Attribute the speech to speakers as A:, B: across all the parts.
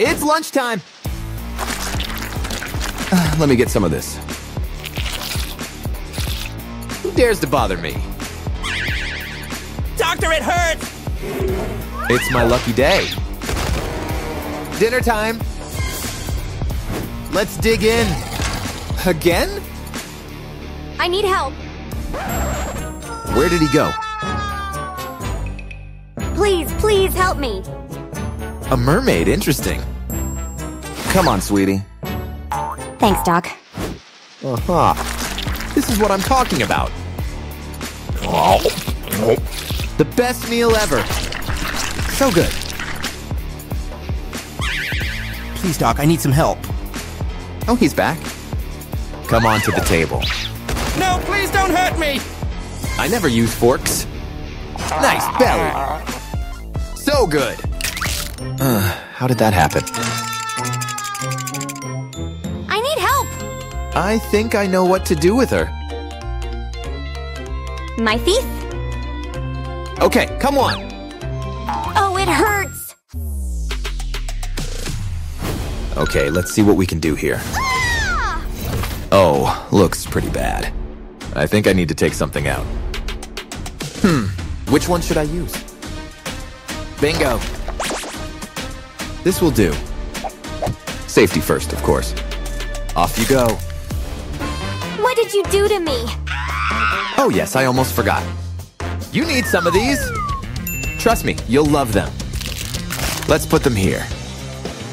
A: It's lunchtime. Uh, let me get some of this. Who dares to bother me?
B: Doctor, it hurts!
A: It's my lucky day. Dinner time. Let's dig in. Again?
C: I need help.
A: Where did he go?
C: Please, please help me.
A: A mermaid, interesting. Come on, sweetie.
C: Thanks, Doc.
A: Uh-huh. This is what I'm talking about. The best meal ever. So good.
B: Please, Doc, I need some help.
A: Oh, he's back. Come on to the table.
B: No, please don't hurt me!
A: I never use forks. Nice belly. So good. Uh, how did that happen?
C: I
A: think I know what to do with her.
C: My teeth?
A: Okay, come on.
C: Oh, it hurts.
A: Okay, let's see what we can do here.
C: Ah!
A: Oh, looks pretty bad. I think I need to take something out. Hmm, which one should I use? Bingo. This will do. Safety first, of course. Off you go.
C: What did you do to me?
A: Oh yes, I almost forgot. You need some of these. Trust me, you'll love them. Let's put them here.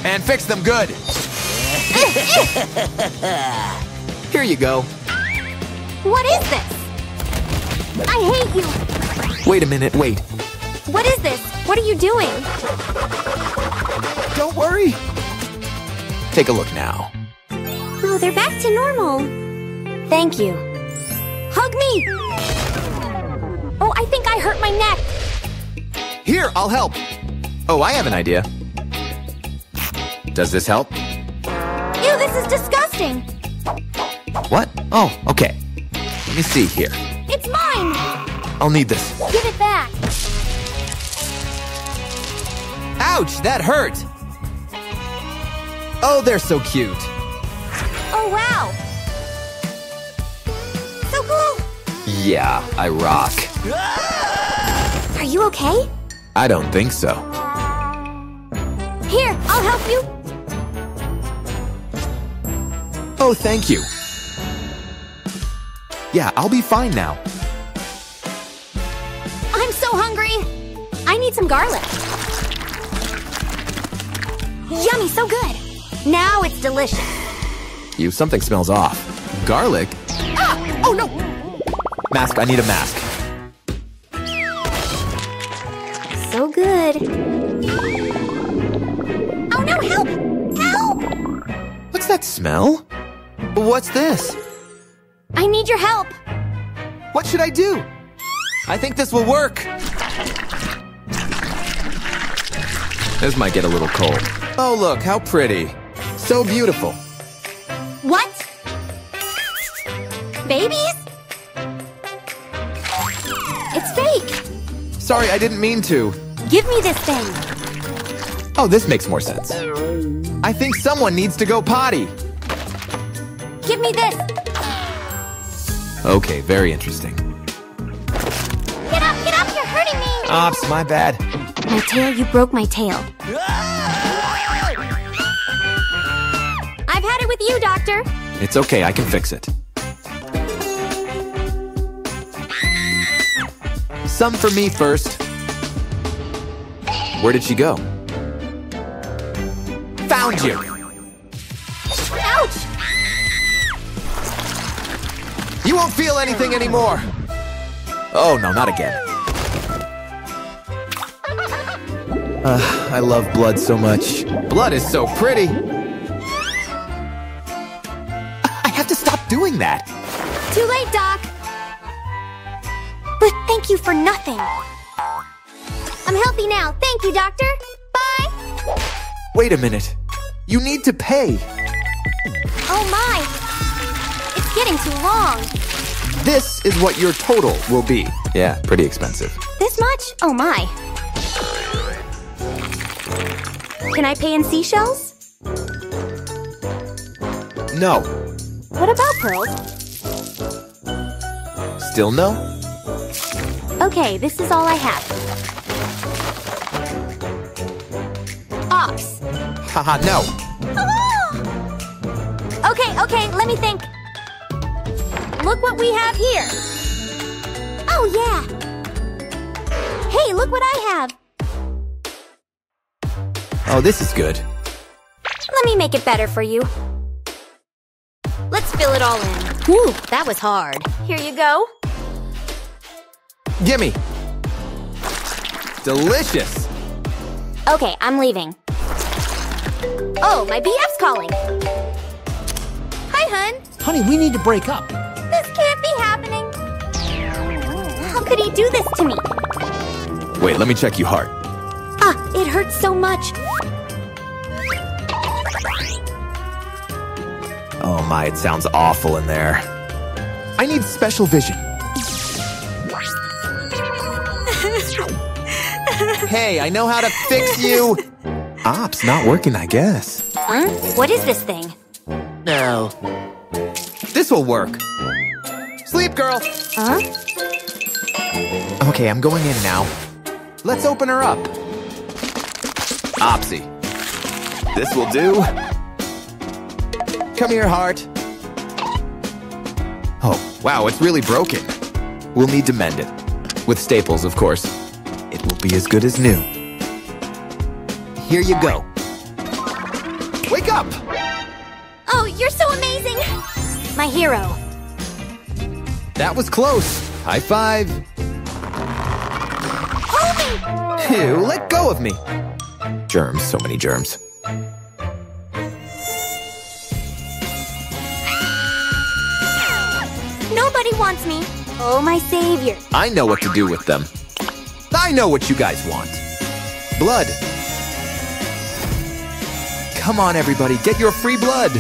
A: And fix them good. here you go.
C: What is this? I hate you.
A: Wait a minute, wait.
C: What is this? What are you doing?
A: Don't worry. Take a look now.
C: Oh, they're back to normal. Thank you. Hug me! Oh, I think I hurt my neck.
A: Here, I'll help. Oh, I have an idea. Does this help?
C: Ew, this is disgusting.
A: What? Oh, okay. Let me see here.
C: It's mine.
A: I'll need this.
C: Give it back.
A: Ouch, that hurt! Oh, they're so cute.
C: Oh, wow.
A: Yeah, I rock.
C: Are you okay?
A: I don't think so.
C: Here, I'll help you.
A: Oh, thank you. Yeah, I'll be fine now.
C: I'm so hungry. I need some garlic. Yummy, so good. Now it's delicious.
A: You, something smells off. Garlic?
C: Ah! Oh no!
A: Mask, I need a mask.
C: So good. Oh no, help! Help!
A: What's that smell? What's this?
C: I need your help.
A: What should I do? I think this will work. This might get a little cold. Oh, look, how pretty. So beautiful.
C: What? Babies? Fake.
A: Sorry, I didn't mean to.
C: Give me this thing.
A: Oh, this makes more sense. I think someone needs to go potty.
C: Give me this.
A: Okay, very interesting.
C: Get up, get up, you're hurting me.
A: Ops, my bad.
C: My tail, you broke my tail. I've had it with you, Doctor.
A: It's okay, I can fix it. Some for me first. Where did she go? Found you!
C: Ouch!
A: You won't feel anything anymore! Oh, no, not again. Uh, I love blood so much. Blood is so pretty! I have to stop doing that!
C: Too late, Doc. Thank you for nothing. I'm healthy now. Thank you, Doctor. Bye.
A: Wait a minute. You need to pay.
C: Oh my. It's getting too long.
A: This is what your total will be. Yeah, pretty expensive.
C: This much? Oh my. Can I pay in seashells?
A: No.
C: What about pearls?
A: Still no?
C: Okay, this is all I have. Ops.
A: Haha, no. Ah!
C: Okay, okay, let me think. Look what we have here. Oh, yeah. Hey, look what I have.
A: Oh, this is good.
C: Let me make it better for you. Let's fill it all in. Whew, that was hard. Here you go.
A: Gimme. Delicious.
C: Okay, I'm leaving. Oh, my BF's calling. Hi, hun.
B: Honey, we need to break up.
C: This can't be happening. How could he do this to me?
A: Wait, let me check you heart.
C: Ah, it hurts so much.
A: Oh my, it sounds awful in there. I need special vision. Hey, I know how to fix you. Ops, not working, I guess.
C: Huh? What is this thing?
A: No. This will work. Sleep, girl.
C: Huh?
A: Okay, I'm going in now. Let's open her up. Opsy. This will do. Come here, heart. Oh, wow, it's really broken. We'll need to mend it. With staples, of course. Be as good as new. Here you go. Wake up!
C: Oh, you're so amazing! My hero.
A: That was close. High five.
C: Hold me!
A: Ew, let go of me. Germs, so many germs.
C: Nobody wants me. Oh, my savior.
A: I know what to do with them. I know what you guys want. Blood. Come on, everybody, get your free blood.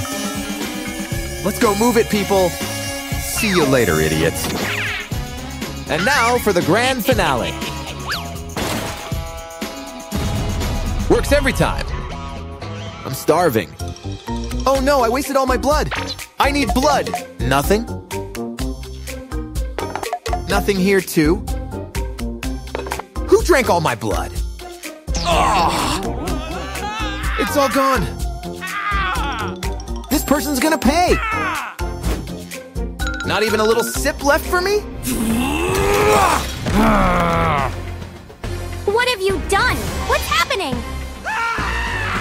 A: Let's go move it, people. See you later, idiots. And now for the grand finale. Works every time. I'm starving. Oh no, I wasted all my blood. I need blood. Nothing. Nothing here, too. Who drank all my blood? Ah! It's all gone. This person's gonna pay. Not even a little sip left for me?
C: What have you done? What's happening?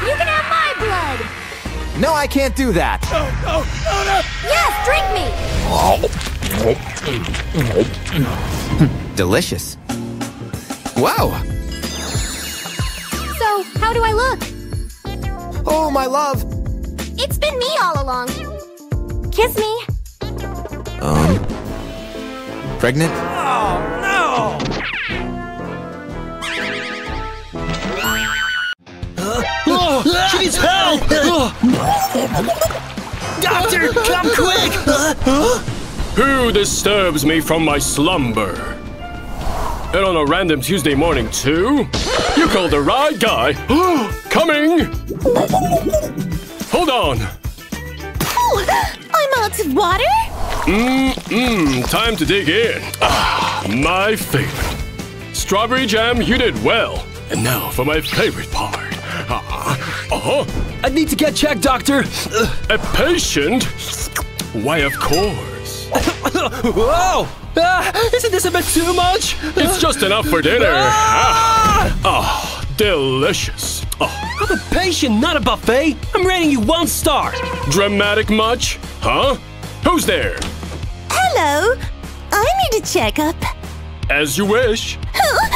C: You can have my blood!
A: No, I can't do that.
C: Yes, drink me!
A: Delicious. Wow.
C: So, how do I look?
A: Oh, my love.
C: It's been me all along. Kiss me.
A: Um. Pregnant? Oh, no!
D: She needs help! Doctor, come quick!
E: Who disturbs me from my slumber? And on a random Tuesday morning, too? You called the right guy. Coming! Hold on.
C: I'm out of water?
E: Mmm, time to dig in. Ah, my favorite. Strawberry jam, you did well. And now for my favorite part. Ah, uh-huh.
D: I need to get checked, Doctor!
E: A patient? Why, of course.
D: Whoa! Ah, isn't this a bit too much?
E: It's just enough for dinner. Ah, oh, delicious. Oh,
D: I'm a patient, not a buffet. I'm rating you one star.
E: dramatic much? Huh? Who's there?
F: Hello. I need a checkup.
E: As you wish. Huh?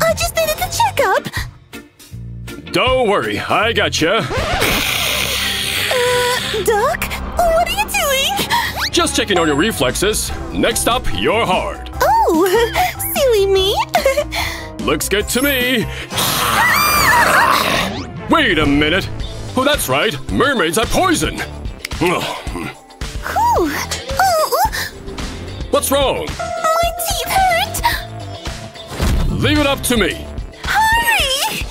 F: I just needed a checkup.
E: Don't worry, I gotcha.
F: Doc, what are you doing?
E: Just checking on your reflexes. Next up, your heart.
F: Oh, silly me.
E: Looks good to me. Wait a minute. Oh, that's right. Mermaids are poison. Oh, What's wrong?
F: my teeth hurt.
E: Leave it up to me.
F: Hurry.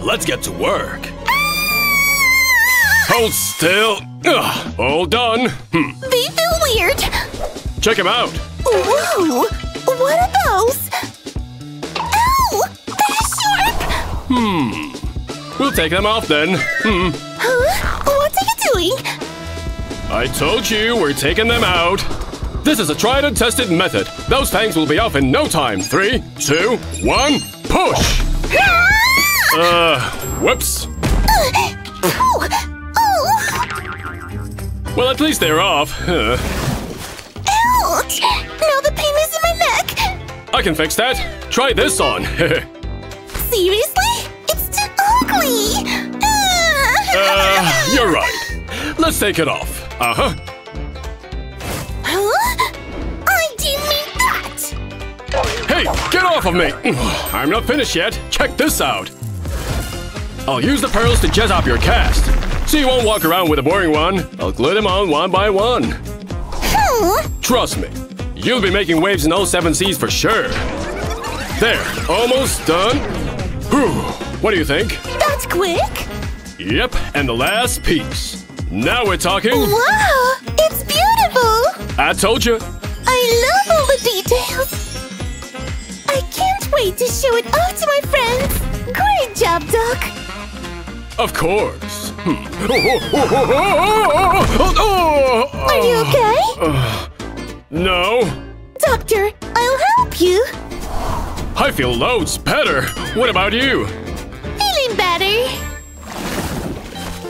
E: Let's get to work. Hold still. Ugh, all done. Hmm.
F: They feel weird.
E: Check him out.
F: Whoa! What are those? Ow! They're sharp!
E: Hmm, we'll take them off then. Hmm.
F: Huh? What are you doing?
E: I told you we're taking them out. This is a tried and tested method. Those fangs will be off in no time. Three, two, one, push! Uh, whoops.
F: Oh!
E: Well, at least they're off. Huh.
F: Ouch! Now the pain is in my neck!
E: I can fix that. Try this on.
F: Seriously? It's too ugly!
E: uh, you're right. Let's take it off. Uh-huh.
F: Huh? I didn't mean that!
E: Hey, get off of me! I'm not finished yet. Check this out. I'll use the pearls to jazz up your cast. So you won't walk around with a boring one. I'll glue them on one by one.
F: Huh?
E: Trust me, you'll be making waves in all seven seas for sure. There, almost done. Whew, what do you think?
F: That's quick!
E: Yep, and the last piece. Now we're talking.
F: Wow! It's beautiful!
E: I told you.
F: I love all the details! I can't wait to show it off to my friends! Great job, Doc!
E: Of course. Hmm.
F: Are you okay?
E: No,
F: Doctor, I'll help you!
E: I feel loads better. What about you?
F: Feeling better!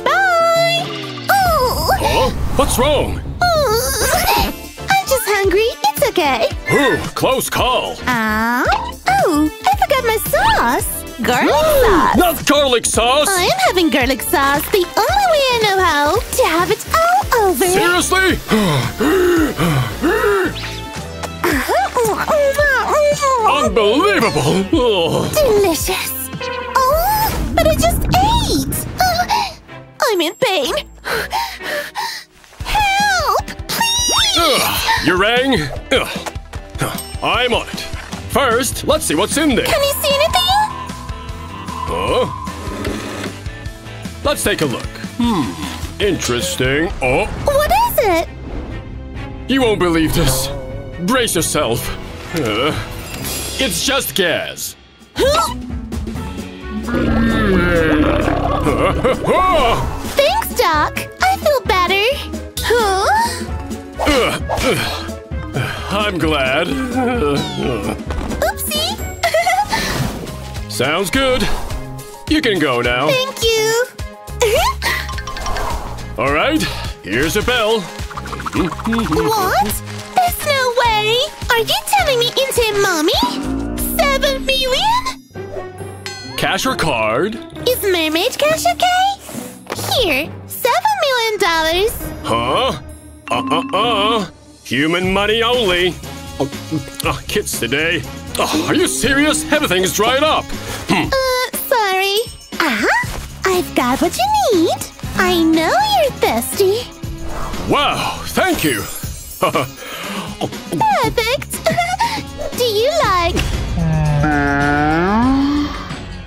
F: Bye! Oh!
E: Huh? What's wrong?
F: oh. I'm just hungry. It's okay.
E: Ooh, close call.
F: Ah? oh, I forgot my sauce! Garlic sauce!
E: Not garlic sauce.
F: I'm having garlic sauce the only way I know how to have it all over.
E: Seriously? Unbelievable.
F: Delicious. Oh, but I just ate. Oh, I'm in pain. Help, please.
E: Ugh, you rang? Ugh. I'm on it. First, let's see what's in there. Huh? Let's take a look. Hmm. Interesting. Oh,
F: What is it?
E: you won't believe this. Brace yourself. Uh, it's just gas.
F: Huh? Thanks, Doc. I feel better. Huh?
E: I'm glad.
F: Oopsie.
E: Sounds good. You can go now.
F: Thank you.
E: All right, here's a bell.
F: what? There's no way. Are you telling me into mommy? Seven million?
E: Cash or card?
F: Is mermaid cash okay? Here, seven million dollars.
E: Huh? Uh-uh-uh. Human money only. Oh, oh, kids today. Oh, are you serious? Everything's dried up. Hmm.
F: Uh, Uh-huh. I've got what you need. I know you're thirsty.
E: Wow, thank you.
F: Perfect. Do you like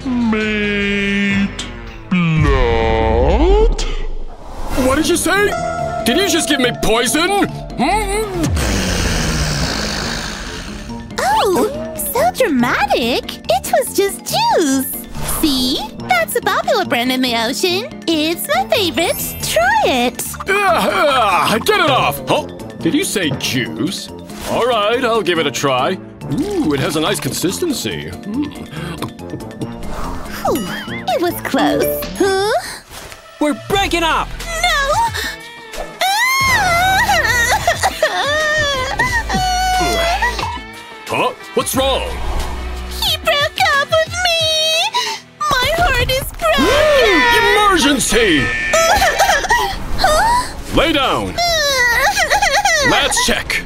G: Meat blood?
E: what did you say? Did you just give me poison? Hmm?
F: Oh, so dramatic. It was just juice. See? That's a popular brand in the ocean. It's my favorite. Try it.
E: Ah, ah, get it off! Oh, did you say juice? All right, I'll give it a try. Ooh, it has a nice consistency. Hmm.
F: Whew, it was close. Huh?
D: We're breaking up!
F: No!
E: Huh? What's wrong? Emergency! Lay down. Let's check.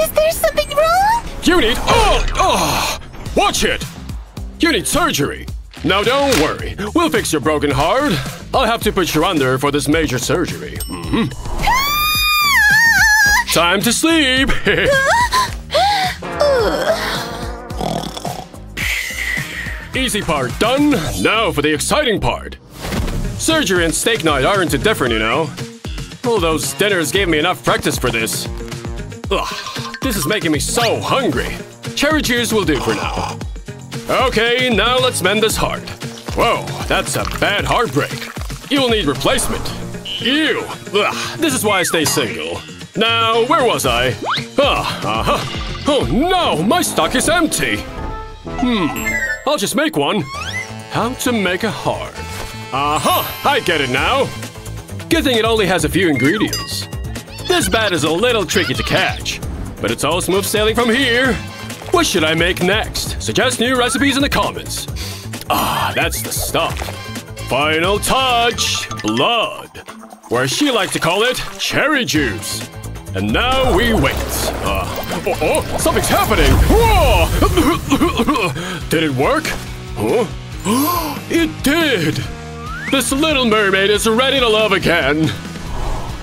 F: Is there something wrong?
E: You need. Oh! Oh! Watch it! You need surgery. Now don't worry. We'll fix your broken heart. I'll have to put you under for this major surgery. hmm Time to sleep. easy part done. Now for the exciting part. Surgery and steak night aren't too different, you know. All those dinners gave me enough practice for this. Ugh, this is making me so hungry. Cherry juice will do for now. Okay, now let's mend this heart. Whoa, that's a bad heartbreak. You'll need replacement. Ew! Ugh, this is why I stay single. Now, where was I? Ah, uh-huh. Oh no, my stock is empty. Hmm, I'll just make one. How to make a heart. Aha, I get it now. Good thing it only has a few ingredients. This bat is a little tricky to catch, but it's all smooth sailing from here. What should I make next? Suggest new recipes in the comments. Ah, that's the stuff. Final touch, blood. Or as she likes to call it, cherry juice. And now we wait. Uh, oh, oh, something's happening. Whoa! did it work? Huh? it did. This little mermaid is ready to love again.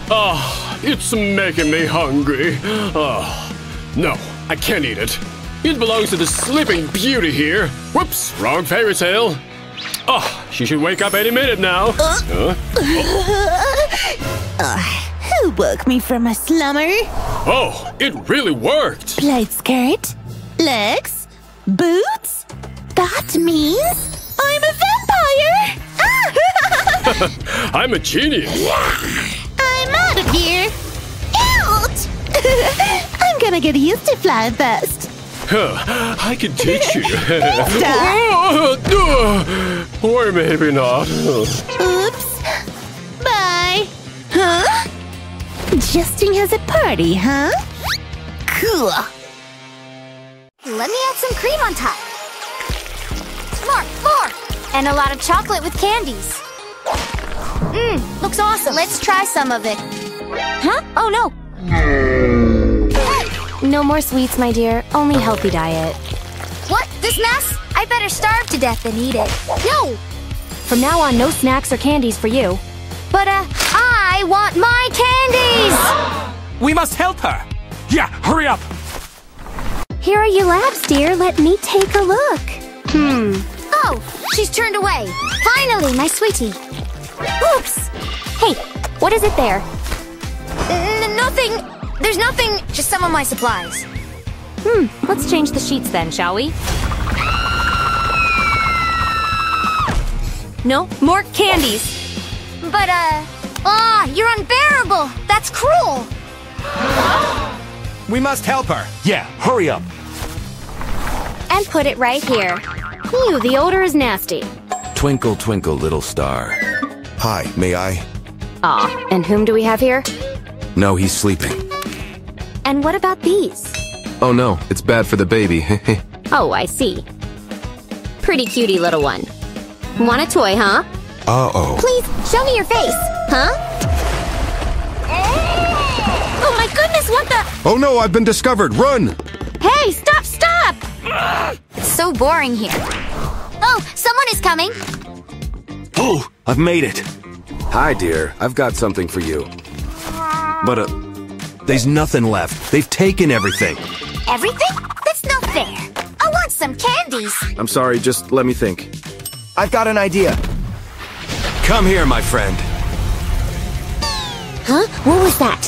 E: Ah, it's making me hungry. Ah, no, I can't eat it. It belongs to the sleeping beauty here. Whoops, wrong fairy tale. Oh, she should wake up any minute now. Huh?
F: Who woke me from a slumber?
E: Oh, it really worked.
F: Plaid skirt? Legs? Boots? That means I'm a vampire!
E: I'm a genius.
F: I'm out of here! Out! I'm gonna get used to flying fast.
E: Huh, I can teach you.
F: Uh,
E: or maybe not.
F: Oops. Bye. Huh? Justin has a party, huh? Cool.
H: Let me add some cream on top. More, more! And a lot of chocolate with candies. Mmm, looks awesome. Let's try some of it. Huh? Oh no! No more sweets, my dear. Only healthy diet. What? This mess? I better starve to death than eat it. No! From now on, no snacks or candies for you. But, uh, I want my candies!
I: We must help her. Yeah, hurry up.
H: Here are your labs, dear. Let me take a look. Hmm. Oh, she's turned away. Finally, my sweetie. Oops. Hey, what is it there? N- nothing. There's nothing. Just some of my supplies. Hmm. Let's change the sheets then, shall we? No, more candies. But, uh. Ah, you're unbearable. That's cruel.
I: We must help her.
J: Yeah, hurry up.
H: And put it right here. Ew, the odor is nasty.
G: Twinkle, twinkle, little star. Hi, may I?
H: Ah, and whom do we have here?
G: No, he's sleeping.
H: And what about these?
K: Oh no, it's bad for the baby.
H: Oh, I see. Pretty cutie little one. Want a toy, huh?
G: Uh oh.
H: Please, show me your face. Huh? Oh my goodness, what the?
G: Oh no, I've been discovered! Run!
H: Hey, stop, stop! It's so boring here. Oh, someone is coming.
G: Oh, I've made it. Hi, dear. I've got something for you. But, uh, there's nothing left. They've taken everything.
H: Everything? That's not fair. I want some candies.
G: I'm sorry, just let me think.
I: I've got an idea.
G: Come here, my friend.
H: Huh? What was that?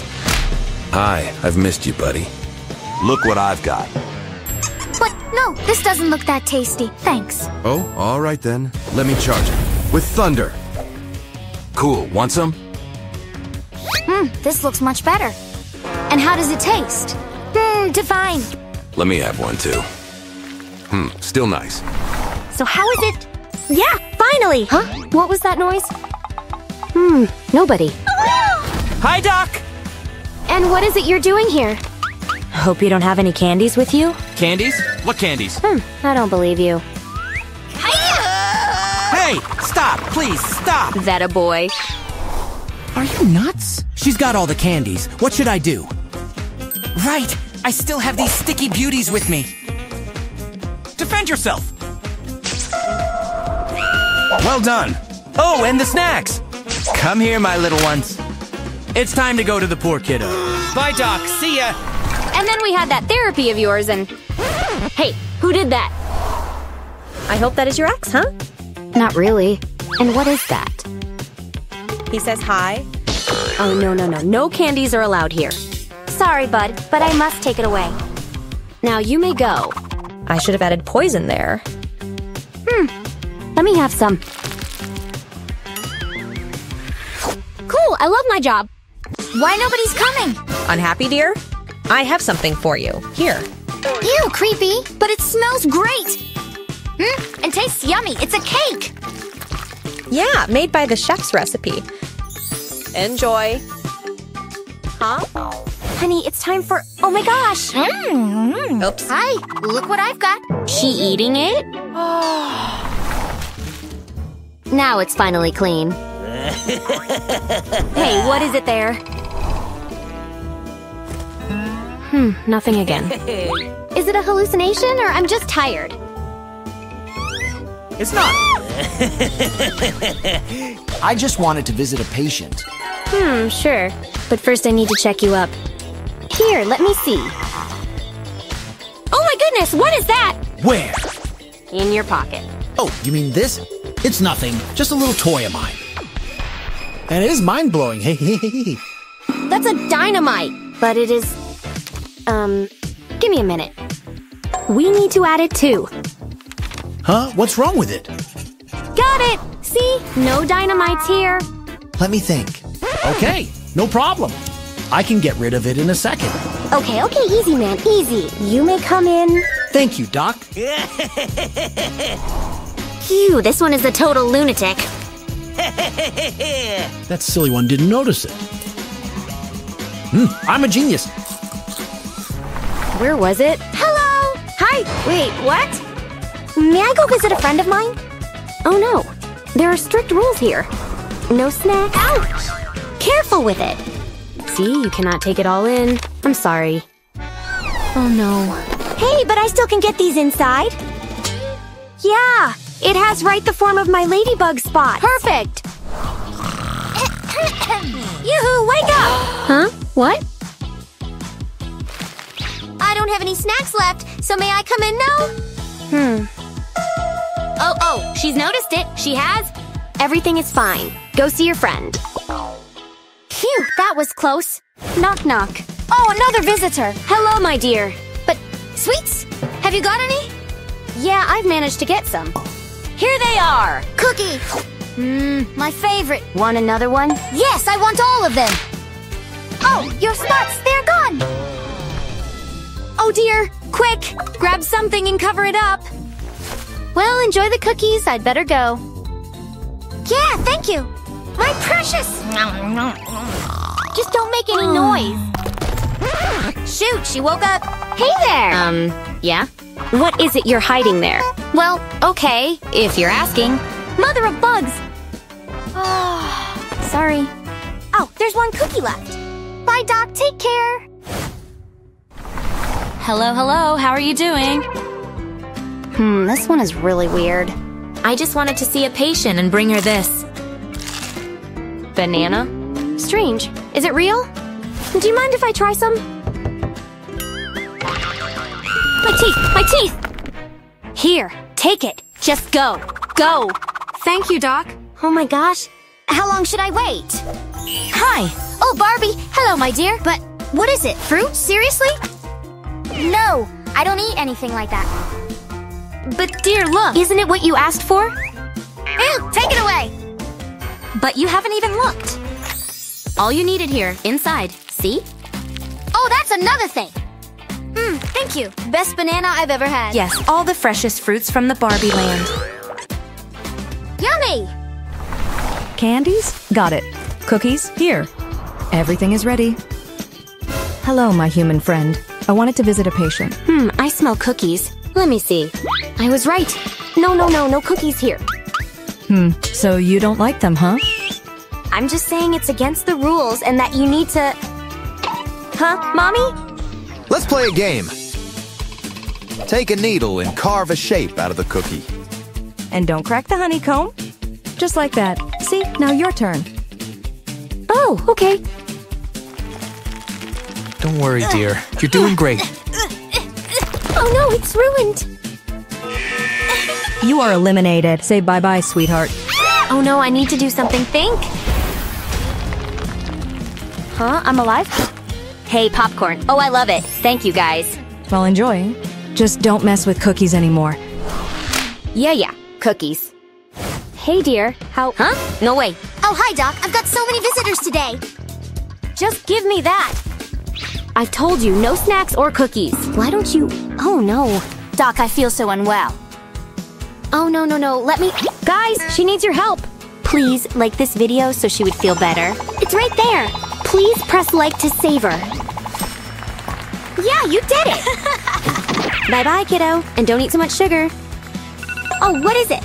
G: Hi, I've missed you, buddy. Look what I've got.
H: But no, this doesn't look that tasty. Thanks.
G: Oh, all right then. Let me charge it. With thunder. Cool. Want some?
H: Hmm, this looks much better. And how does it taste? Hmm, divine.
G: Let me have one too. Hmm, still nice.
H: So how is it? Yeah, finally! Huh? What was that noise? Hmm, nobody.
I: Hi, Doc.
H: And what is it you're doing here? Hope you don't have any candies with you?
I: Candies? What candies?
H: Hmm, I don't believe you.
I: Hey, stop, please, stop.
H: That a boy?
I: Are you nuts? She's got all the candies. What should I do? Right, I still have these sticky beauties with me. Defend yourself. Well done. Oh, and the snacks. Come here, my little ones. It's time to go to the poor kiddo. Bye, Doc. See ya.
H: And then we had that therapy of yours and. Hey, who did that? I
L: hope that is your ex, huh?
J: Not really. And what is that?
L: He says hi. Oh, no, no, no. No candies are allowed here.
J: Sorry, bud, but I must take it away.
L: Now you may go. I should have added poison there. Hmm.
J: Let me have some. Cool, I love my job. Why nobody's coming?
L: Unhappy, dear? I have something for you. Here.
J: Ew, creepy, but it smells great. Hmm, and tastes yummy. It's a cake.
L: Yeah, made by the chef's recipe. Enjoy. Huh?
J: Honey, it's time for. Oh my gosh!
L: Oops.
J: Hi, look what I've got. She eating it? now it's finally clean. hey, what is it there? Hmm, nothing again. is it a hallucination or I'm just tired?
B: It's not. I just wanted to visit a patient.
J: Hmm, sure. But first I need to check you up. Here, let me see. Oh my goodness, what is that?
B: Where?
J: In your pocket.
B: Oh, you mean this? It's nothing. Just a little toy of mine. And it is mind blowing. Hey, hey, hey, hey.
J: That's a dynamite! But it is. Um, give me a minute. We need to add it too.
B: Huh? What's wrong with it?
J: Got it! See? No dynamites here.
B: Let me think. Okay, no problem. I can get rid of it in a second.
J: Okay, okay, easy, man, easy. You may come in.
B: Thank you, Doc.
J: Phew, this one is a total lunatic.
B: That silly one didn't notice it. Hmm, I'm a genius.
J: Where was it? Hello! Hi! Wait, what? May I go visit a friend of mine? Oh no, there are strict rules here. No snacks. Ouch! Careful with it. See, you cannot take it all in. I'm sorry. Oh no. Hey, but I still can get these inside. Yeah, it has right the form of my ladybug spot. Perfect. Yoo-hoo, wake up! Huh? What? I don't have any snacks left, so may I come in now? Hmm. Oh, oh, she's noticed it. She has. Everything is fine. Go see your friend. Phew, that was close. Knock, knock. Oh, another visitor. Hello, my dear. But, sweets? Have you got any? Yeah, I've managed to get some. Here they are. Cookie. Mmm, my favorite. Want another one? Yes, I want all of them. Oh, your spots, they're gone. Oh dear, quick, grab something and cover it up. Well, enjoy the cookies. I'd better go. Yeah, thank you. My precious. Just don't make any noise. Shoot, she woke up. Hey there. Um, yeah? What is it you're hiding there? Well, okay, if you're asking. Mother of bugs. Oh, sorry. Oh, there's one cookie left. Bye, Doc. Take care.
C: Hello, hello. How are you doing?
J: Hmm, this one is really weird.
C: I just wanted to see a patient and bring her this.
J: Banana? Strange. Is it real? Do you mind if I try some? My teeth! My teeth! Here, take it. Just go. Go.
C: Thank you, Doc.
J: Oh my gosh. How long should I wait?
C: Hi.
J: Oh, Barbie. Hello, my dear. But what is it? Fruit? Seriously? No, I don't eat anything like that.
C: But dear, look.
J: Isn't it what you asked for? Ew, take it away.
C: But you haven't even looked. All you needed here, inside. See?
J: Oh, that's another thing. Hmm, thank you. Best banana I've ever had.
C: Yes, all the freshest fruits from the Barbie land.
J: Yummy!
M: Candies? Got it. Cookies? Here. Everything is ready. Hello, my human friend. I wanted to visit a patient.
J: Hmm, I smell cookies. Let me see. I was right. No, no, no, no cookies here.
M: Hmm, so you don't like them, huh?
J: I'm just saying it's against the rules and that you need to. Huh, Mommy?
A: Let's play a game. Take a needle and carve a shape out of the cookie.
M: And don't crack the honeycomb. Just like that. See, now your turn.
J: Oh, okay.
B: Don't worry, dear. You're doing great.
J: Oh no, it's ruined.
M: You are eliminated. Say bye-bye, sweetheart.
J: Oh no, I need to do something. Think. Huh? I'm alive? Hey, popcorn. Oh, I love it. Thank you, guys.
M: Well, enjoy. Just don't mess with cookies anymore.
J: Yeah, yeah. Cookies. Hey, dear. How? Huh? No way.
H: Oh, hi, Doc. I've got so many visitors today.
J: Just give me that. I've told you, no snacks or cookies. Why don't you? Oh, no.
H: Doc, I feel so unwell.
J: Oh, no, no, no. Let me. Guys, she needs your help. Please like this video so she would feel better. It's right there. Please press like to save her. Yeah, you did it. bye bye, kiddo. And don't eat so much sugar. Oh, what is it?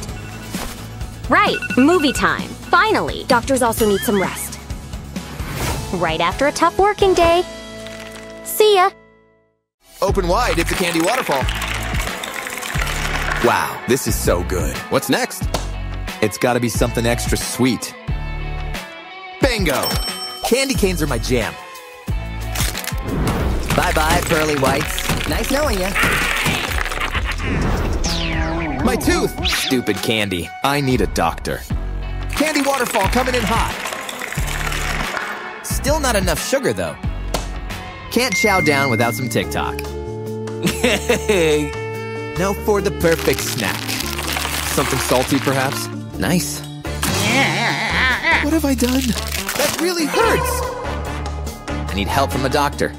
J: Right, movie time. Finally. Doctors also need some rest. Right after a tough working day. See ya.
A: Open wide, it's a candy waterfall. Wow, this is so good. What's next? It's gotta be something extra sweet. Bingo! Candy canes are my jam.
N: Bye-bye, pearly whites. Nice knowing you.
A: My tooth! Stupid candy. I need a doctor. Candy waterfall coming in hot. Still not enough sugar, though. Can't chow down without some TikTok. now for the perfect snack. Something salty, perhaps? Nice. What have I done? That really hurts! I need help from a doctor.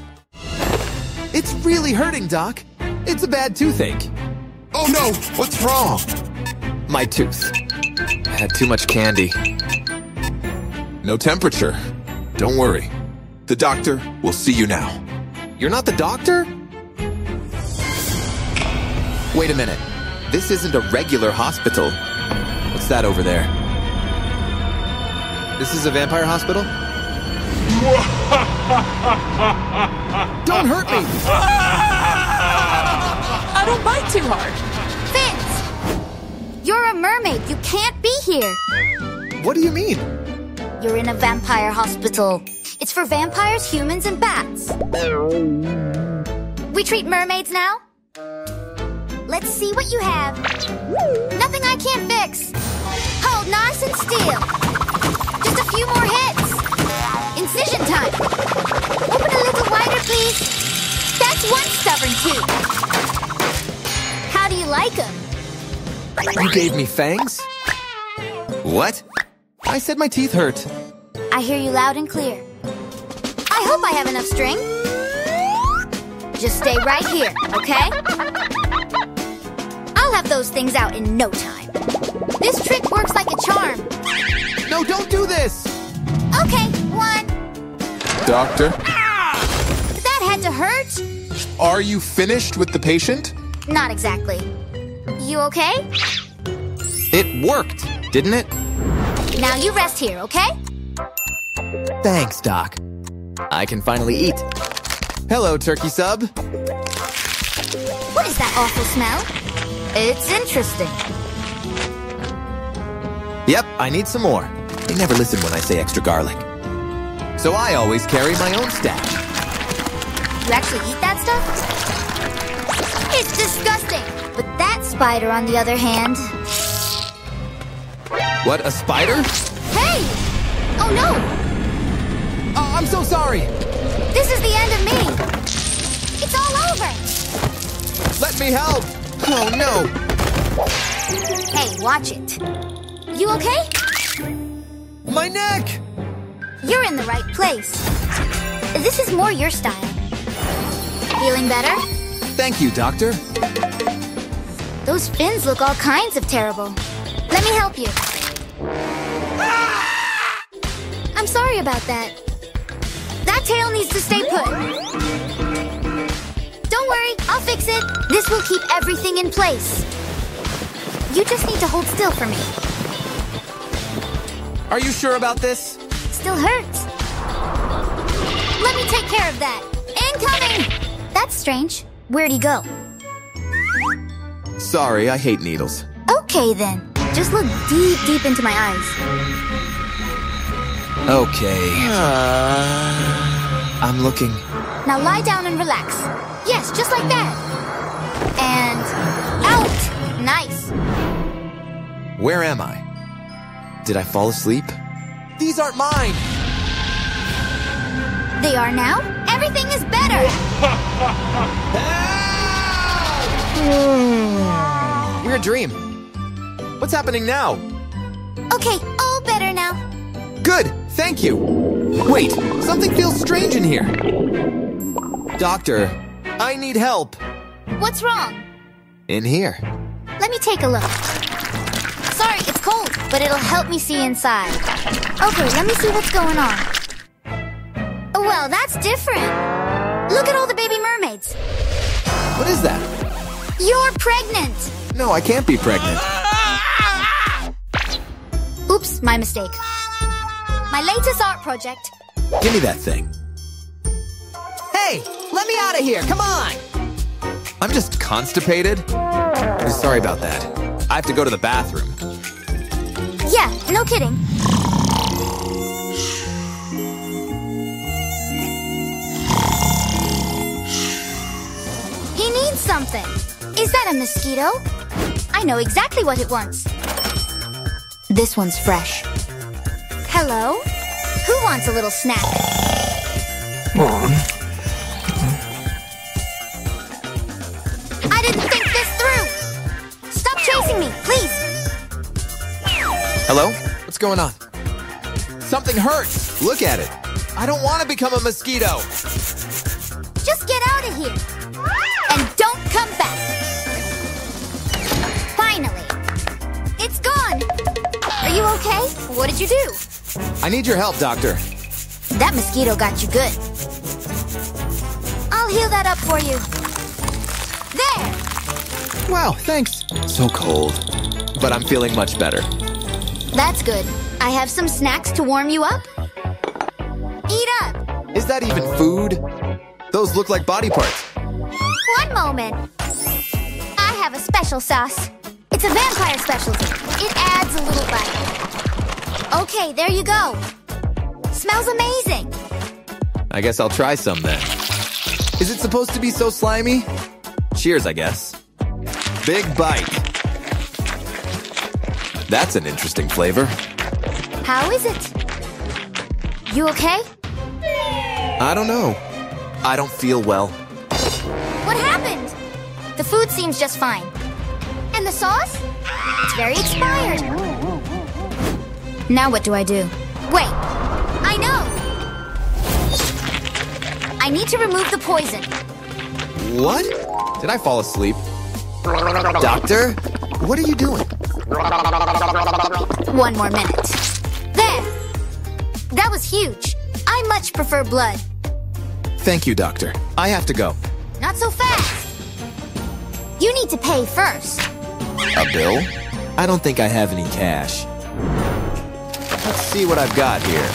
A: It's really hurting, Doc. It's a bad toothache.
O: Oh no! What's wrong?
A: My tooth. I had too much candy.
O: No temperature. Don't worry. The doctor will see you now.
A: You're not the doctor? Wait a minute. This isn't a regular hospital. What's that over there? This is a vampire hospital? Don't hurt me!
P: I don't bite too hard.
H: Vince! You're a mermaid. You can't be here.
A: What do you mean?
H: You're in a vampire hospital. It's for vampires, humans, and bats. We treat mermaids now? Let's see what you have. Nothing I can't fix. Hold nice and still. That's one stubborn tooth. How do you like them?
A: You gave me fangs? What? I said my teeth hurt.
H: I hear you loud and clear. I hope I have enough string. Just stay right here, okay? I'll have those things out in no time. This trick works like a charm.
A: No, don't do this!
H: Okay, one.
O: Doctor,
H: That had to hurt?
O: Are you finished with the patient?
H: Not exactly. You okay?
A: It worked, didn't it?
H: Now you rest here, okay?
A: Thanks, Doc. I can finally eat. Hello, turkey sub.
H: What is that awful smell? It's interesting.
A: Yep, I need some more. They never listen when I say extra garlic. So I always carry my own stash.
H: You actually eat that stuff? It's disgusting. But that spider, on the other hand.
A: What, a spider?
H: Hey! Oh no!
A: Oh, I'm so sorry!
H: This is the end of me! It's all over!
A: Let me help! Oh no!
H: Hey, watch it. You okay?
A: My neck!
H: You're in the right place. This is more your style. Feeling better?
A: Thank you, Doctor.
H: Those fins look all kinds of terrible. Let me help you. I'm sorry about that. That tail needs to stay put. Don't worry, I'll fix it. This will keep everything in place. You just need to hold still for me.
A: Are you sure about this?
H: Still hurts. Let me take care of that. Incoming! That's strange. Where'd he go?
A: Sorry, I hate needles.
H: Okay then. Just look deep, deep into my eyes.
A: Okay. I'm looking.
H: Now lie down and relax. Yes, just like that. And out. Nice.
A: Where am I? Did I fall asleep? These aren't mine!
H: They are now? Everything is better! Hmm.
A: We're a dream. What's happening now?
H: Okay, all better now.
A: Good, thank you. Wait, something feels strange in here. Doctor, I need help.
H: What's wrong?
A: In here.
H: Let me take a look. Sorry, it's cold, but it'll help me see inside. Okay, let me see what's going on. Well, that's different. Look at all the baby mermaids.
A: What is that?
H: You're pregnant.
A: No, I can't be pregnant.
H: Oops, my mistake. My latest art project.
A: Give me that thing.
Q: Hey, let me out of here. Come on.
A: I'm just constipated. Sorry about that. I have to go to the bathroom.
H: Yeah, no kidding. Something. Is that a mosquito? I know exactly what it wants. This one's fresh. Hello? Who wants a little snack? I didn't think this through! Stop chasing me, please!
A: Hello? What's going on? Something hurts. Look at it. I don't want to become a mosquito.
H: Just get out of here! Okay? What did you do?
A: I need your help, doctor.
H: That mosquito got you good. I'll heal that up for you. There!
A: Wow, thanks. So cold. But I'm feeling much better.
H: That's good. I have some snacks to warm you up. Eat up!
A: Is that even food? Those look like body parts.
H: One moment. I have a special sauce. It's a vampire specialty. It adds a little bite. Okay, there you go. Smells amazing.
A: I guess I'll try some then. Is it supposed to be so slimy? Cheers, I guess. Big bite. That's an interesting flavor.
H: How is it? You okay?
A: I don't know. I don't feel well.
H: What happened? The food seems just fine. The sauce? It's very expired. Now what do I do? Wait, I know! I need to remove the poison.
A: What? Did I fall asleep? Doctor? What are you doing?
H: One more minute. There! That was huge. I much prefer blood.
A: Thank you, doctor. I have to go.
H: Not so fast. You need to pay first.
A: A bill? I don't think I have any cash. Let's see what I've got here.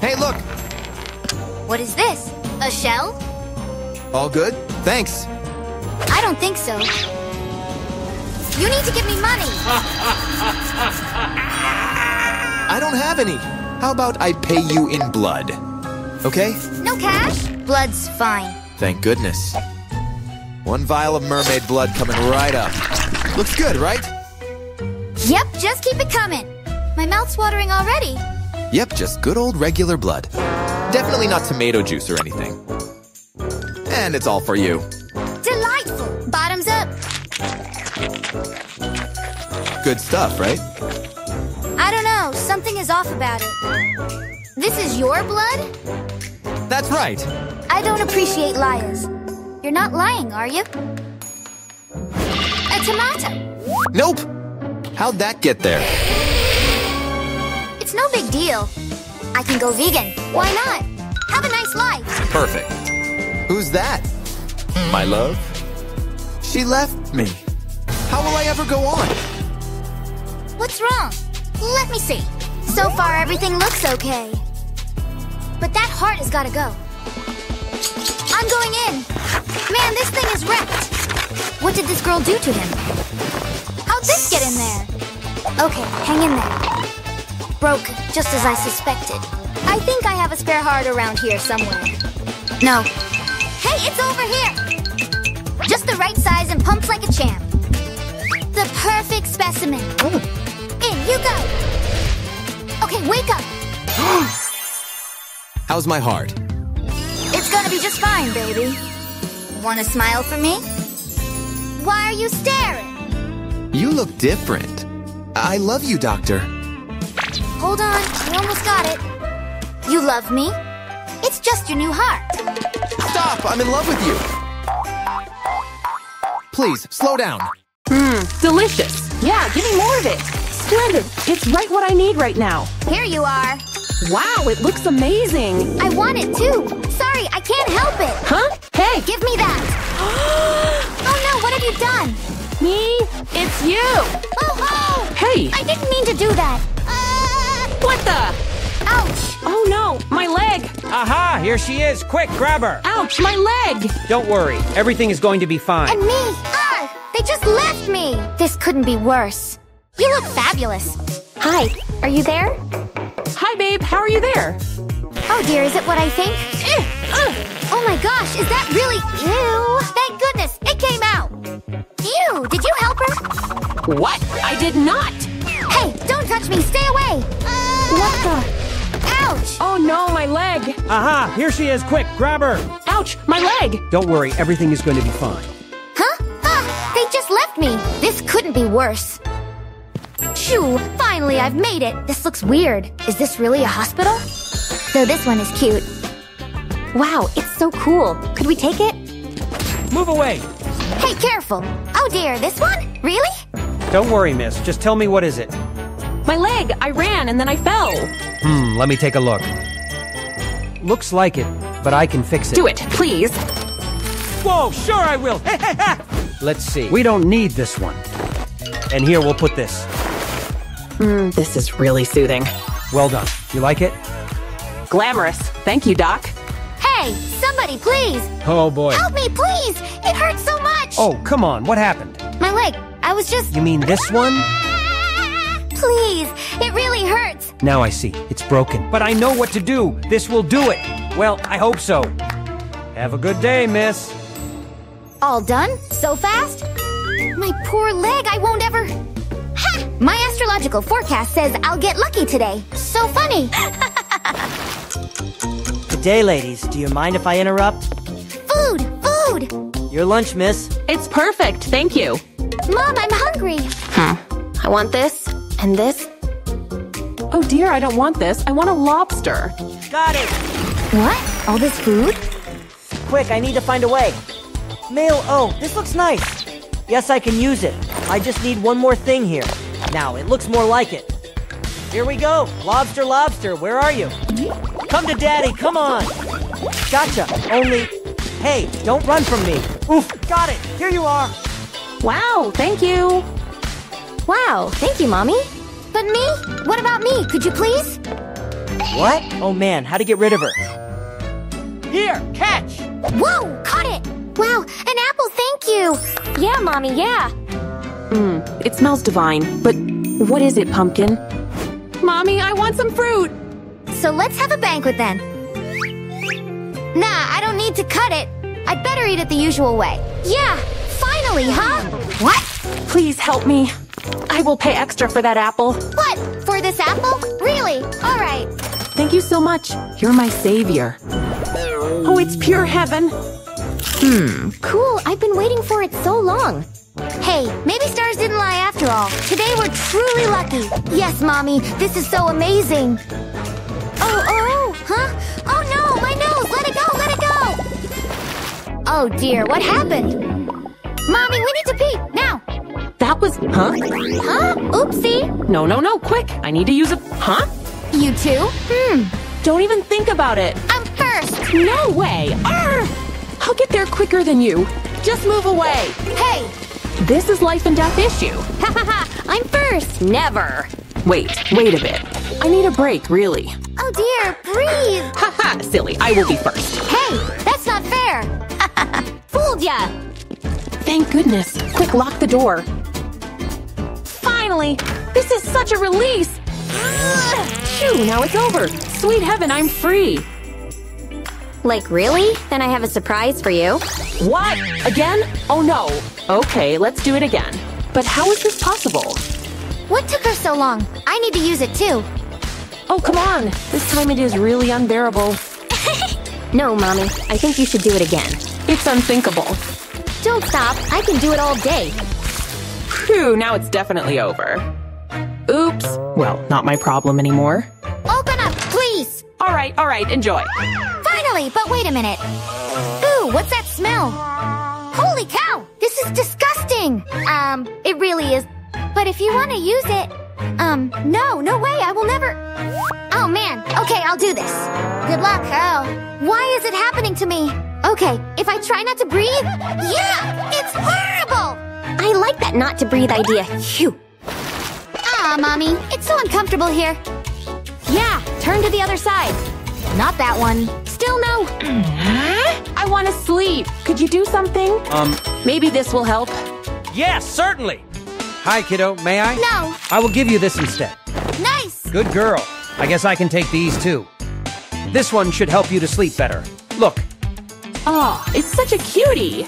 A: Hey, look!
H: What is this? A shell?
A: All good? Thanks.
H: I don't think so. You need to give me money.
A: I don't have any. How about I pay you in blood? Okay?
H: No cash? Blood's fine.
A: Thank goodness. One vial of mermaid blood coming right up. Looks good, right?
H: Yep, just keep it coming. My mouth's watering already.
A: Yep, just good old regular blood. Definitely not tomato juice or anything. And it's all for you.
H: Delightful. Bottoms up.
A: Good stuff, right?
H: I don't know. Something is off about it. This is your blood?
A: That's right.
H: I don't appreciate liars. You're not lying, are you? Tomato.
A: Nope. How'd that get there?
H: It's no big deal. I can go vegan. Why not? Have a nice life.
A: Perfect. Who's that? My love? She left me. How will I ever go on?
H: What's wrong? Let me see. So far, everything looks okay. But that heart has got to go. I'm going in. Man, this thing is wrecked. What did this girl do to him? How'd this get in there? Okay, hang in there. Broke, just as I suspected. I think I have a spare heart around here somewhere. No. Hey, it's over here! Just the right size and pumps like a champ. The perfect specimen. Oh. In you go! Okay, wake up!
A: How's my heart?
H: It's gonna be just fine, baby. Want a smile for me? Why are you staring?
A: You look different. I love you, Doctor.
H: Hold on, I almost got it. You love me? It's just your new heart.
A: Stop! I'm in love with you! Please, slow down.
P: Mmm, delicious. Yeah, give me more of it. Splendid. It's right what I need right now.
H: Here you are.
P: Wow, it looks amazing.
H: I want it too. Sorry, I can't help it.
P: Huh? Hey!
H: Give me that. no, what have you done?
P: Me? It's you.
H: Oh, oh!
P: Hey!
H: I didn't mean to do that. Uh,
P: What the?
H: ouch!
P: Oh no, my leg!
R: Aha! Here she is! Quick, grab her!
P: Ouch, my leg!
R: Don't worry, everything is going to be fine.
H: And me! Ah! They just left me! This couldn't be worse. You look fabulous. Hi, are you there?
P: Hi, babe, how are you there?
H: Oh dear, is it what I think? Oh my gosh, is that really ew? Thank goodness, it came out. Ew, did you help her?
P: What? I did not!
H: Hey, don't touch me, stay away. what the? Ouch!
P: Oh no, my leg!
R: Aha! Here she is! Quick, grab her!
P: Ouch, my leg!
R: Don't worry, everything is going to be fine.
H: Huh? Ah, they just left me. This couldn't be worse. Shoo, finally I've made it. This looks weird. Is this really a hospital? Though this one is cute. Wow, it's so cool. Could we take it?
R: Move away!
H: Hey, careful. Oh dear, this one? Really?
R: Don't worry, miss. Just tell me what is it.
P: My leg! I ran and then I fell!
R: Hmm, let me take a look. Looks like it, but I can fix it.
P: Do it, please!
R: Whoa, sure I will! Let's see. We don't need this one. And here, we'll put this.
P: Mm, this is really soothing.
R: Well done. You like it?
P: Glamorous. Thank you, Doc.
H: Hey, somebody please!
R: Oh boy.
H: Help me, please! It hurts so much!
R: Oh, come on. What happened?
H: My leg. I was just.
R: You mean this one?
H: Please! It really hurts!
R: Now I see. It's broken. But I know what to do. This will do it. Well, I hope so. Have a good day, miss.
H: All done? So fast? My poor leg, I won't ever. Ha! My astrological forecast says I'll get lucky today. So funny!
S: Good day, ladies. Do you mind if I interrupt?
H: Food! Food!
S: Your lunch, miss.
P: It's perfect, thank you.
H: Mom, I'm hungry!
P: Hmm. I want this, and this. Oh dear, I don't want this. I want a lobster.
S: Got it!
H: What? All this food?
S: Quick, I need to find a way. Mail, oh, this looks nice. Yes, I can use it. I just need one more thing here. Now, it looks more like it. Here we go. Lobster, lobster, where are you? Come to daddy, come on. Gotcha. Only, hey, don't run from me. Oof, got it. Here you are.
P: Wow, thank you.
C: Wow, thank you, Mommy.
H: But me? What about me? Could you please?
S: What? Oh man, how to get rid of her? Here, catch!
H: Whoa! Caught it! Wow, an apple, thank you!
C: Yeah, Mommy, yeah.
P: Mmm, it smells divine. But what is it, pumpkin? Mommy, I want some fruit!
H: So let's have a banquet then. Nah, I don't need to cut it. I'd better eat it the usual way. Yeah, finally, huh? What?
P: Please help me. I will pay extra for that apple.
H: What? For this apple? Really? Alright.
P: Thank you so much. You're my savior. Oh, it's pure heaven. Hmm.
C: Cool, I've been waiting for it so long.
H: Hey, maybe stars didn't lie after all. Today we're truly lucky. Yes, Mommy, this is so amazing. Oh, oh, huh? Oh no, my nose! Let it go, let it go! Oh dear, what happened? Mommy, we need to pee, now!
P: That was, huh?
H: Huh? Oopsie!
P: No, no, no, quick. I need to use a, huh?
H: You too?
P: Hmm. Don't even think about it.
H: I'm first!
P: No way! Arr! I'll get there quicker than you. Just move away.
H: Hey!
P: This is life and death issue.
C: Ha ha ha! I'm first! Never!
P: Wait, wait a bit. I need a break, really.
H: Oh dear, breathe!
P: Haha, silly. I will be first.
H: Hey, that's not fair!
C: Fooled ya!
P: Thank goodness. Quick, lock the door. Finally! This is such a release! Phew, now it's over. Sweet heaven, I'm free.
C: Like, really? Then I have a surprise for you.
P: What? Again? Oh no. Okay, let's do it again. But how is this possible?
H: What took her so long. I need to use it too.
P: Oh, come on. This time it is really unbearable.
C: No, Mommy. I think you should do it again.
P: It's unthinkable.
C: Don't stop. I can do it all day.
P: Phew, now it's definitely over. Oops. Well, not my problem anymore.
H: Open up, please!
P: All right, all right, enjoy.
H: Finally, but wait a minute. Ooh, what's that smell? Holy cow! This is disgusting! Um, it really is. But if you want to use it, um, no, no way, I will never. Oh man, okay, I'll do this. Good luck. Oh, why is it happening to me? Okay, if I try not to breathe, yeah, it's horrible!
C: I like that not to breathe idea. Phew.
H: Ah, mommy, it's so uncomfortable here.
C: Yeah, turn to the other side.
H: Not that one.
P: Still no. I want to sleep. Could you do something?
R: Um,
P: Maybe this will help.
R: yes, certainly. Hi, kiddo. May I?
H: No.
R: I will give you this instead.
H: Nice!
R: Good girl. I guess I can take these too. This one should help you to sleep better. Look,
P: Oh, it's such a cutie.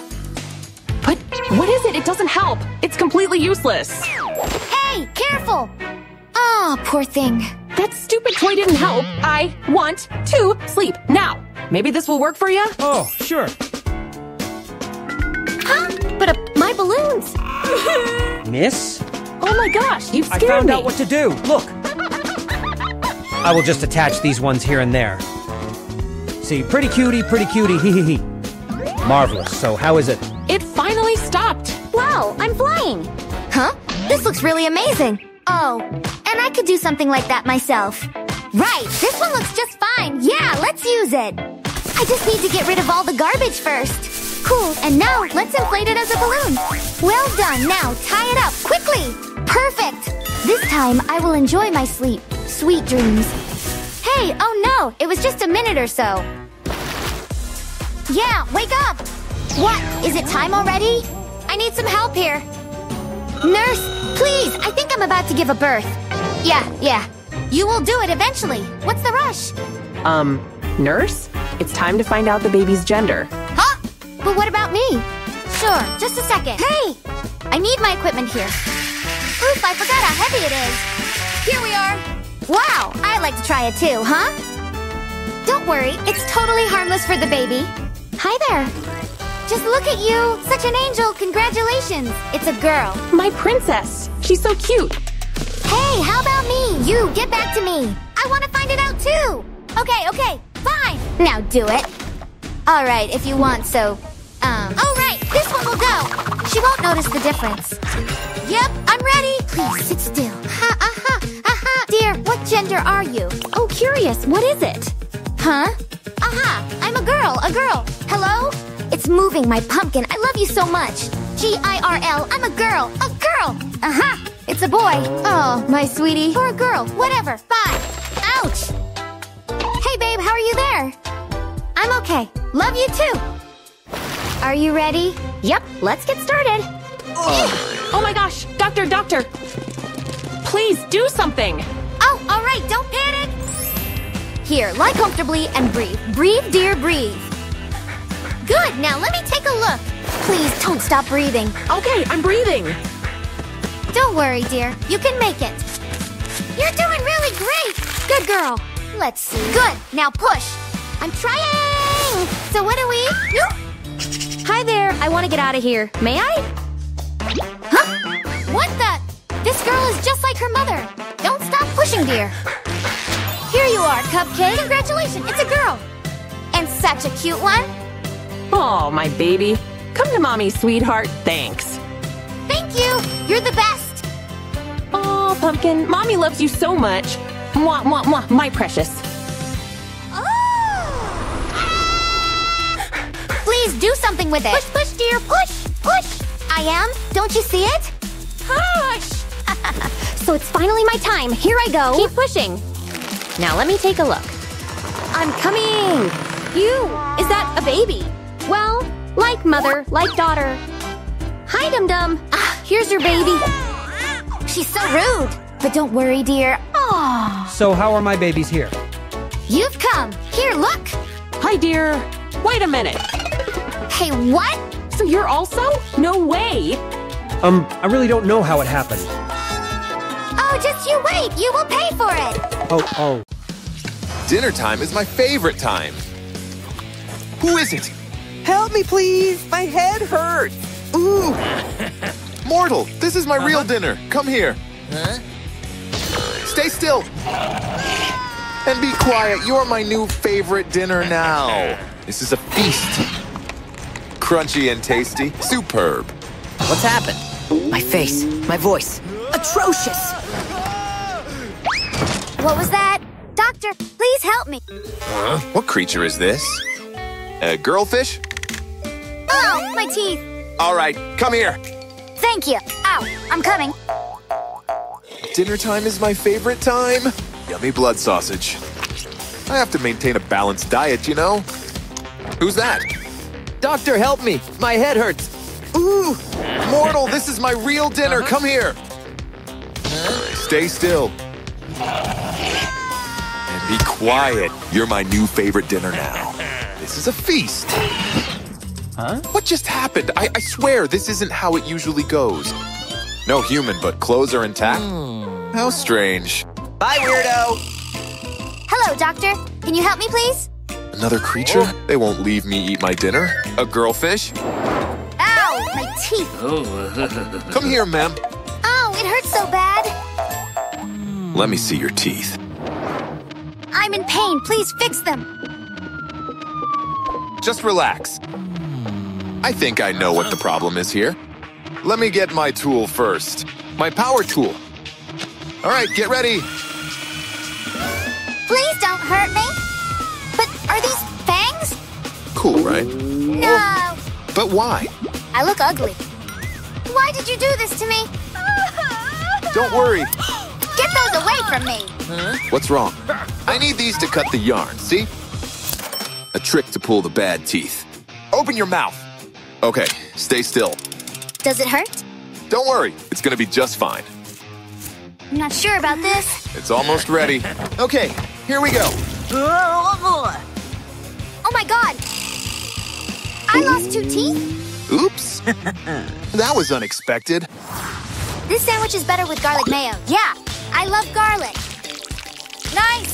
P: But what is it? It doesn't help. It's completely useless.
H: Hey, careful! Oh, poor thing.
P: That stupid toy didn't help. I want to sleep now. Maybe this will work for you?
R: Oh, sure.
C: Huh? But uh, my balloons.
R: Miss?
P: Oh my gosh, you've
R: I
P: scared
R: found
P: me.
R: out what to do. Look. I will just attach these ones here and there. See, pretty cutie, pretty cutie, hee hee hee. Marvelous. So, how is it?
P: It finally stopped.
C: Wow, I'm flying.
H: Huh? This looks really amazing. Oh, and I could do something like that myself. Right, this one looks just fine. Yeah, let's use it. I just need to get rid of all the garbage first. Cool, and now let's inflate it as a balloon. Well done, now tie it up, quickly. Perfect. This time I will enjoy my sleep. Sweet dreams. Hey, oh no, it was just a minute or so. Yeah, wake up. What, is it time already? I need some help here. Nurse, please, I think I'm about to give a birth. Yeah, yeah. You will do it eventually. What's the rush?
P: Um, nurse? It's time to find out the baby's gender.
H: Huh? But what about me? Sure, just a second. Hey! I need my equipment here. Oof, I forgot how heavy it is. Here we are. Wow, I'd like to try it too, huh? Don't worry, it's totally harmless for the baby. Hi there. Just look at you. Such an angel. Congratulations. It's a girl.
P: My princess. She's so cute.
H: Hey, how about me? You, get back to me. I want to find it out too. Okay, okay, fine. Now do it. All right, if you want, so. Um. Oh, right, this one will go. She won't notice the difference. Yep, I'm ready. Please sit still. Ha, aha, aha. Dear, what gender are you?
C: Oh, curious. What is it?
H: Huh? Aha, I'm a girl, a girl. Hello? It's moving, my pumpkin. I love you so much. G I R L. I'm a girl, a girl. Aha, it's a boy. Oh, my sweetie. Or a girl, whatever. Bye. Ouch. Hey, babe, how are you there? I'm okay. Love you too. Are you ready?
C: Yep, let's get started.
P: Oh my gosh, doctor, doctor. Please do something.
H: Oh, all right, don't panic. Here, lie comfortably and breathe. Breathe, dear, breathe. Good, now let me take a look. Please don't stop breathing.
P: Okay, I'm breathing.
H: Don't worry, dear. You can make it. You're doing really great. Good girl. Let's see. Good. Now push. I'm trying. So what do we?
C: There. I want to get out of here. May I?
H: Huh? What the? This girl is just like her mother. Don't stop pushing, dear. Here you are, Cupcake. Congratulations, it's a girl. And such a cute one.
P: Oh, my baby. Come to mommy, sweetheart. Thanks.
H: Thank you. You're the best.
P: Oh, Pumpkin, mommy loves you so much. Mwah, mwah, mwah, my precious.
H: Please do something with it. Push, push, dear, push, push. I am. Don't you see it?
P: Push.
C: So it's finally my time. Here I go. Keep pushing. Now let me take a look. I'm coming. You. Is that a baby? Well, like mother, like daughter. Hi, Dum Dum.
H: Ah, here's your baby. She's so rude. But don't worry, dear. Oh,
R: So, how are my babies here?
H: you've come. Here, look.
P: Hi, dear. Wait a minute.
H: Hey, what?
P: So you're also? No way.
R: Um, I really don't know how it happened.
H: Oh, Just you wait. You will pay for it.
R: Oh, oh.
A: Dinner time is my favorite time. Who is it?
M: Help me, please. My head hurts.
A: Ooh! Mortal, this is my real dinner. Come here.
M: Huh?
A: Stay still. And be quiet. You're my new favorite dinner now. This is a feast. Crunchy and tasty. Superb.
M: What's happened? My face, my voice. Atrocious!
H: What was that? Doctor, please help me.
A: Huh? What creature is this? A girlfish?
H: Oh, my teeth.
A: All right, come here.
H: Thank you. Ow, I'm coming.
A: Dinner time is my favorite time. Yummy blood sausage. I have to maintain a balanced diet, you know? Who's that?
M: Doctor, help me. My head hurts.
A: Ooh! Mortal, this is my real dinner.
M: Uh-huh.
A: Come here. Stay still. And be quiet. You're my new favorite dinner now. This is a feast.
T: Huh?
A: What just happened? I, I swear this isn't how it usually goes. No human, but clothes are intact? How strange.
M: Bye, weirdo.
H: Hello, doctor. Can you help me, please?
A: Another creature? They won't leave me eat my dinner. A girlfish?
H: Ow, my teeth. Oh.
A: Come here, ma'am.
H: Oh, it hurts so bad.
A: Let me see your teeth.
H: I'm in pain. Please fix them.
A: Just relax. I think I know what the problem is here. Let me get my tool first. My power tool. All right, get ready.
H: Please don't hurt me.
A: Cool, right?
H: No.
A: But why?
H: I look ugly. Why did you do this to me?
A: Don't worry.
H: Get those away from me.
A: What's wrong? I need these to cut the yarn, see? A trick to pull the bad teeth. Open your mouth. Okay, stay still.
H: Does it hurt?
A: Don't worry, it's gonna be just fine.
H: I'm not sure about this.
A: It's almost ready. Okay, here we go.
H: Oh, oh my god! I lost two teeth?
A: Oops. that was unexpected.
H: This sandwich is better with garlic mayo. Yeah, I love garlic. Nice!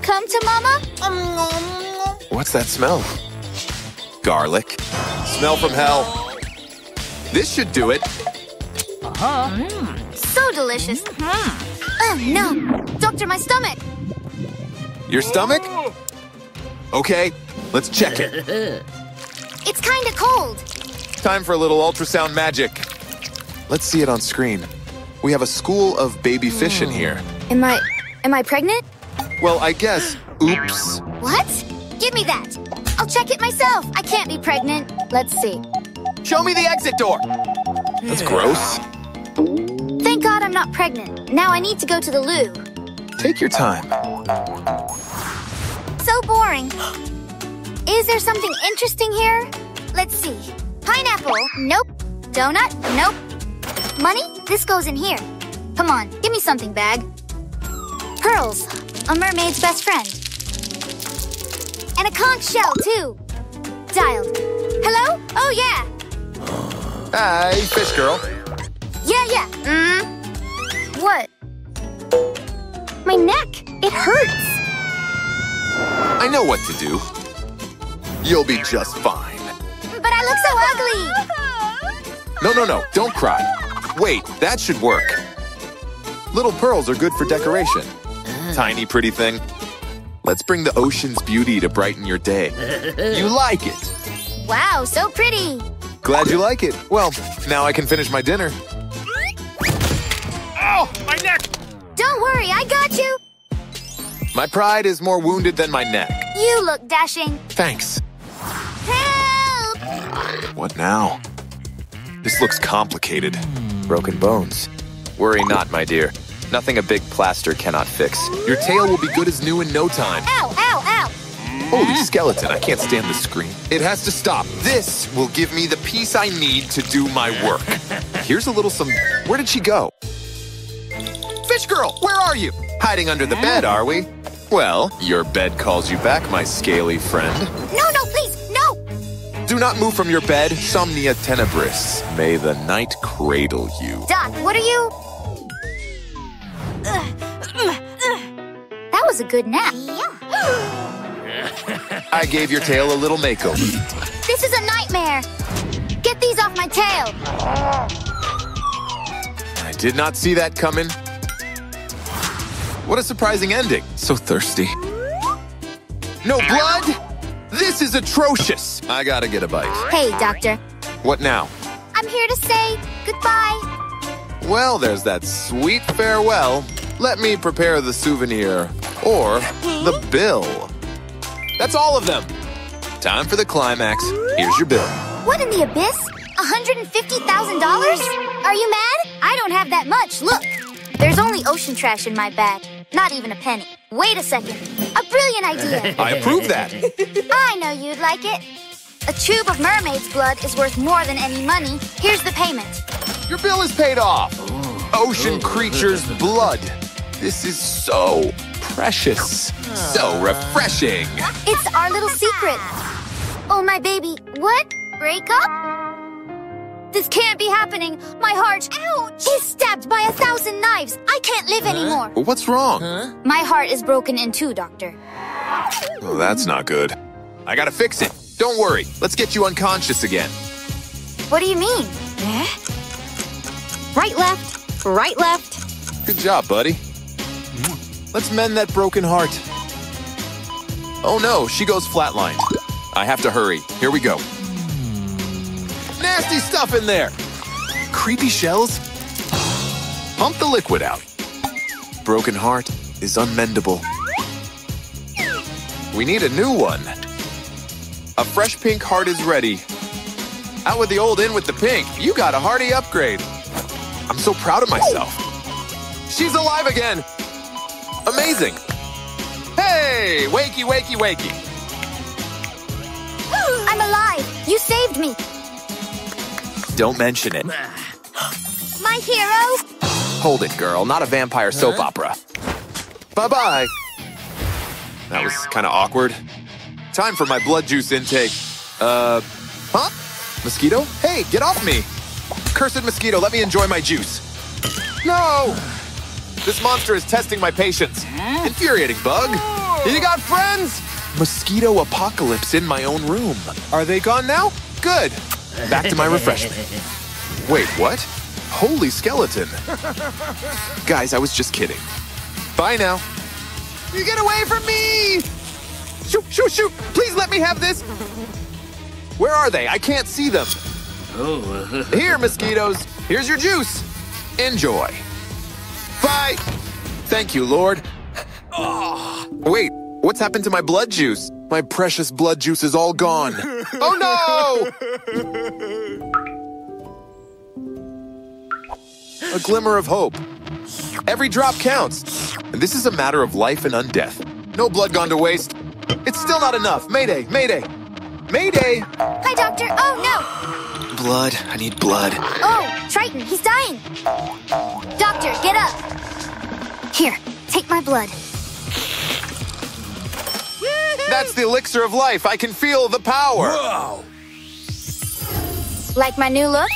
H: Come to mama?
A: What's that smell? Garlic. Smell from hell. This should do it.
H: Uh-huh. So delicious. Oh no! Doctor, my stomach!
A: Your stomach? Okay, let's check it.
H: It's kinda cold.
A: Time for a little ultrasound magic. Let's see it on screen. We have a school of baby fish in hmm. here.
H: Am I... am I pregnant?
A: Well, I guess. Oops.
H: What? Give me that. I'll check it myself. I can't be pregnant. Let's see.
A: Show me the exit door. That's gross.
H: Thank God I'm not pregnant. Now I need to go to the loo.
A: Take your time.
H: So boring. Is there something interesting here? Let's see. Pineapple. Nope. Donut. Nope. Money? This goes in here. Come on, give me something, bag. Pearls. A mermaid's best friend. And a conch shell, too. Dialed. Hello? Oh, yeah.
A: Hi, fish girl.
H: Yeah, yeah. Mm. What? My neck. It hurts.
A: I know what to do. You'll be just fine.
H: But I look so ugly.
A: No, no, no, don't cry. Wait, that should work. Little pearls are good for decoration. Tiny, pretty thing. Let's bring the ocean's beauty to brighten your day. You like it.
H: Wow, so pretty.
A: Glad you like it. Well, now I can finish my dinner.
U: Ow! My neck!
H: Don't worry, I got you.
A: My pride is more wounded than my neck.
H: You look dashing.
A: Thanks.
H: Help!
A: What now? This looks complicated. Broken bones. Worry not, my dear. Nothing a big plaster cannot fix. Your tail will be good as new in no time.
H: Ow, ow, ow.
A: Holy skeleton, I can't stand the scream. It has to stop. This will give me the peace I need to do my work. Here's a little some... Where did she go? Fish girl, where are you? Hiding under the bed, are we? Well, your bed calls you back, my scaly friend.
H: No, no, no.
A: Do not move from your bed, Somnia Tenebris. May the night cradle you.
H: Doc, what are you? That was a good nap. Yeah.
A: I gave your tail a little makeover.
H: This is a nightmare. Get these off my tail.
A: I did not see that coming. What a surprising ending. So thirsty. No blood? This is atrocious. I gotta get a bite.
H: Hey, Doctor.
A: What now?
H: I'm here to say goodbye.
A: Well, there's that sweet farewell. Let me prepare the souvenir. Or the bill. That's all of them. Time for the climax. Here's your bill.
H: What in the abyss? $150,000? Are you mad? I don't have that much. Look. There's only ocean trash in my bag. Not even a penny. Wait a second. A brilliant idea.
A: I approve that.
H: I know you'd like it. A tube of mermaid's blood is worth more than any money. Here's the payment.
A: Your bill is paid off. Ocean creature's blood. This is so precious. So refreshing.
H: It's our little secret. Oh, my baby. What? Break up? This can't be happening. My heart Ouch. is stabbed by a thousand knives. I can't live anymore.
A: What's wrong?
H: My heart is broken in two, Doctor.
A: Well, that's not good. I gotta fix it. Don't worry. Let's get you unconscious again.
H: What do you mean? Eh?
J: Right, left, right, left.
A: Good job, buddy. Let's mend that broken heart. Oh no, she goes flatlined. I have to hurry. Here we go. Nasty stuff in there! Creepy shells? Pump the liquid out. Broken heart is unmendable. We need a new one. A fresh pink heart is ready. Out with the old, in with the pink. You got a hearty upgrade. I'm so proud of myself. She's alive again! Amazing! Hey! Wakey, wakey, wakey!
H: I'm alive! You saved me!
A: Don't mention it.
H: My hero!
A: Hold it, girl. Not a vampire soap opera. Bye-bye. That was kind of awkward. Time for my blood juice intake. Uh, huh? Mosquito? Hey, get off me! Cursed mosquito, let me enjoy my juice. No! This monster is testing my patience. Infuriating bug. You got friends? Mosquito apocalypse in my own room. Are they gone now? Good. Back to my refreshment. Wait, what? Holy skeleton. Guys, I was just kidding. Bye now. You get away from me! Shoot, shoot, shoot! Please let me have this! Where are they? I can't see them. Oh. Here, mosquitoes. Here's your juice. Enjoy. Bye. Thank you, Lord. Oh, wait, what's happened to my blood juice? My precious blood juice is all gone. oh no! A glimmer of hope. Every drop counts. And this is a matter of life and undeath. No blood gone to waste. It's still not enough. Mayday, mayday. Mayday!
H: Hi, Doctor. Oh, no!
V: Blood. I need blood.
H: Oh, Triton, he's dying. Doctor, get up. Here, take my blood.
A: That's the elixir of life. I can feel the power.
W: Whoa!
H: Like my new look?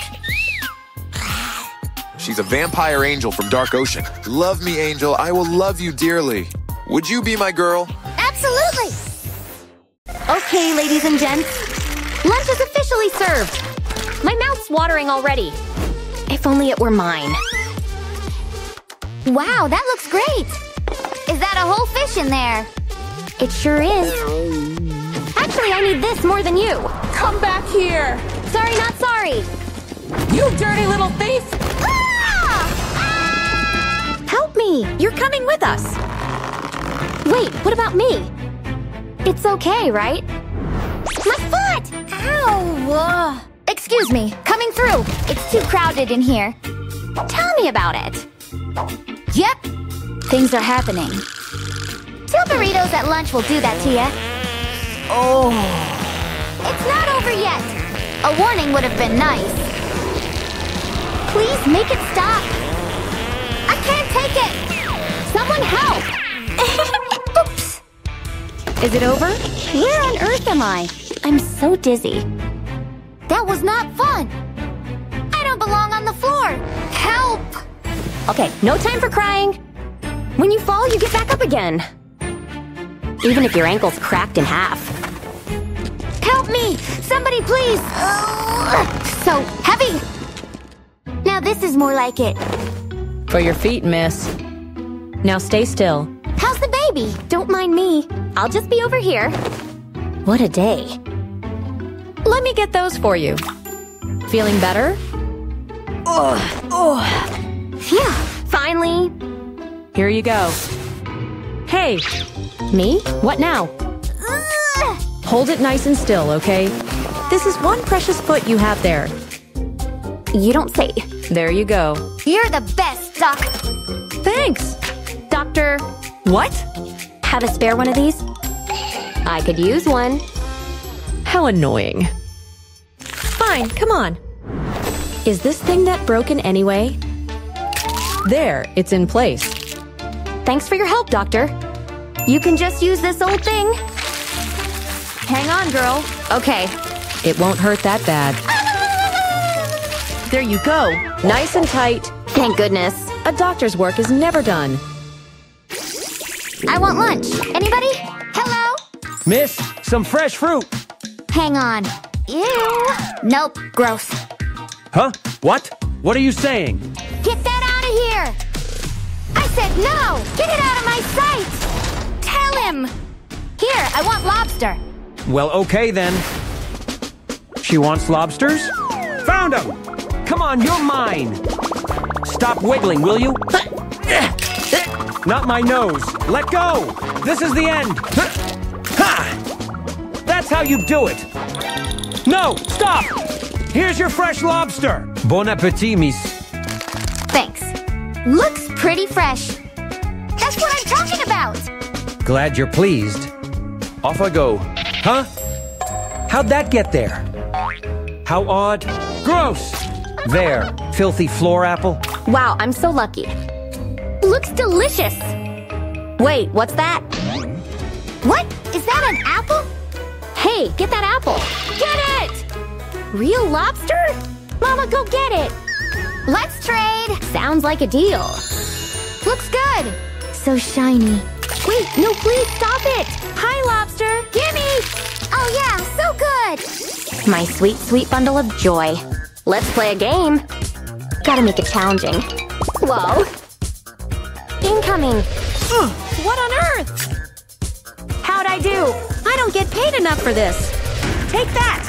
A: She's a vampire angel from Dark Ocean. Love me, angel. I will love you dearly. Would you be my girl?
H: Absolutely!
J: Okay, ladies and gents. Lunch is officially served. My mouth's watering already. If only it were mine.
H: Wow, that looks great! Is that a whole fish in there?
J: It sure is. Actually, I need this more than you.
P: Come back here!
J: Sorry, not sorry.
P: You dirty little thief! Ah!
J: Help me! You're coming with us. Wait, what about me? It's okay, right?
H: My foot! Ow! Excuse me, coming through. It's too crowded in here.
J: Tell me about it.
H: Yep, things are happening. Two burritos at lunch will do that to you.
A: Oh.
H: It's not over yet. A warning would have been nice. Please make it stop. I can't take it.
J: Someone help!
H: Oops.
J: Is it over? Where on earth am I? I'm so dizzy.
H: That was not fun. I don't belong on the floor. Help!
J: Okay, no time for crying. When you fall, you get back up again. Even if your ankle's cracked in half.
C: Help me! Somebody please! Ugh, so heavy! Now this is more like it.
L: For your feet, miss. Now stay still.
C: How's the baby? Don't mind me.
J: I'll just be over here. What a day.
L: Let me get those for you. Feeling better?
J: Ugh. Ugh. Phew. Finally.
L: Here you go. Hey.
J: Me? What now?
C: Ugh.
L: Hold it nice and still, okay? This is one precious foot you have there.
J: You don't say.
L: There you go.
C: You're the best, Doc.
L: Thanks.
J: Doctor.
L: What?
J: Have a spare one of these? I could use one.
L: How annoying. Fine, come on. Is this thing that broken anyway? There, it's in place.
J: Thanks for your help, Doctor. You can just use this old thing. Hang on, girl. Okay.
L: It won't hurt that bad. There you go. Nice and tight.
J: Thank goodness.
L: A doctor's work is never done.
C: I want lunch. Anybody? Hello?
R: Miss, some fresh fruit.
C: Hang on. Ew. Nope. Gross.
R: Huh? What? What are you saying?
C: Get that out of here! I said no! Get it out of my sight! Him! Here, I want lobster.
R: Well, okay then. She wants lobsters? Found them! Come on, you're mine! Stop wiggling, will you? Not my nose. Let go! This is the end! Ha! That's how you do it! No! Stop! Here's your fresh lobster! Bon appetit, miss.
C: Thanks. Looks pretty fresh. That's what I'm talking about!
R: Glad you're pleased. Off I go. Huh? How'd that get there? How odd. Gross! There, filthy floor apple.
J: Wow, I'm so lucky.
C: Looks delicious.
J: Wait, what's that?
C: What? Is that an apple?
J: Hey, get that apple.
C: Get it!
J: Real lobster?
C: Mama, go get it. Let's trade.
J: Sounds like a deal.
C: Looks good.
J: So shiny. Wait, no, please stop it.
C: Hi, lobster. Gimme. Oh yeah, so good.
J: My sweet, sweet bundle of joy. Let's play a game. Gotta make it challenging. Whoa. Incoming.
L: What on earth?
J: How'd I do?
L: I don't get paid enough for this. Take that!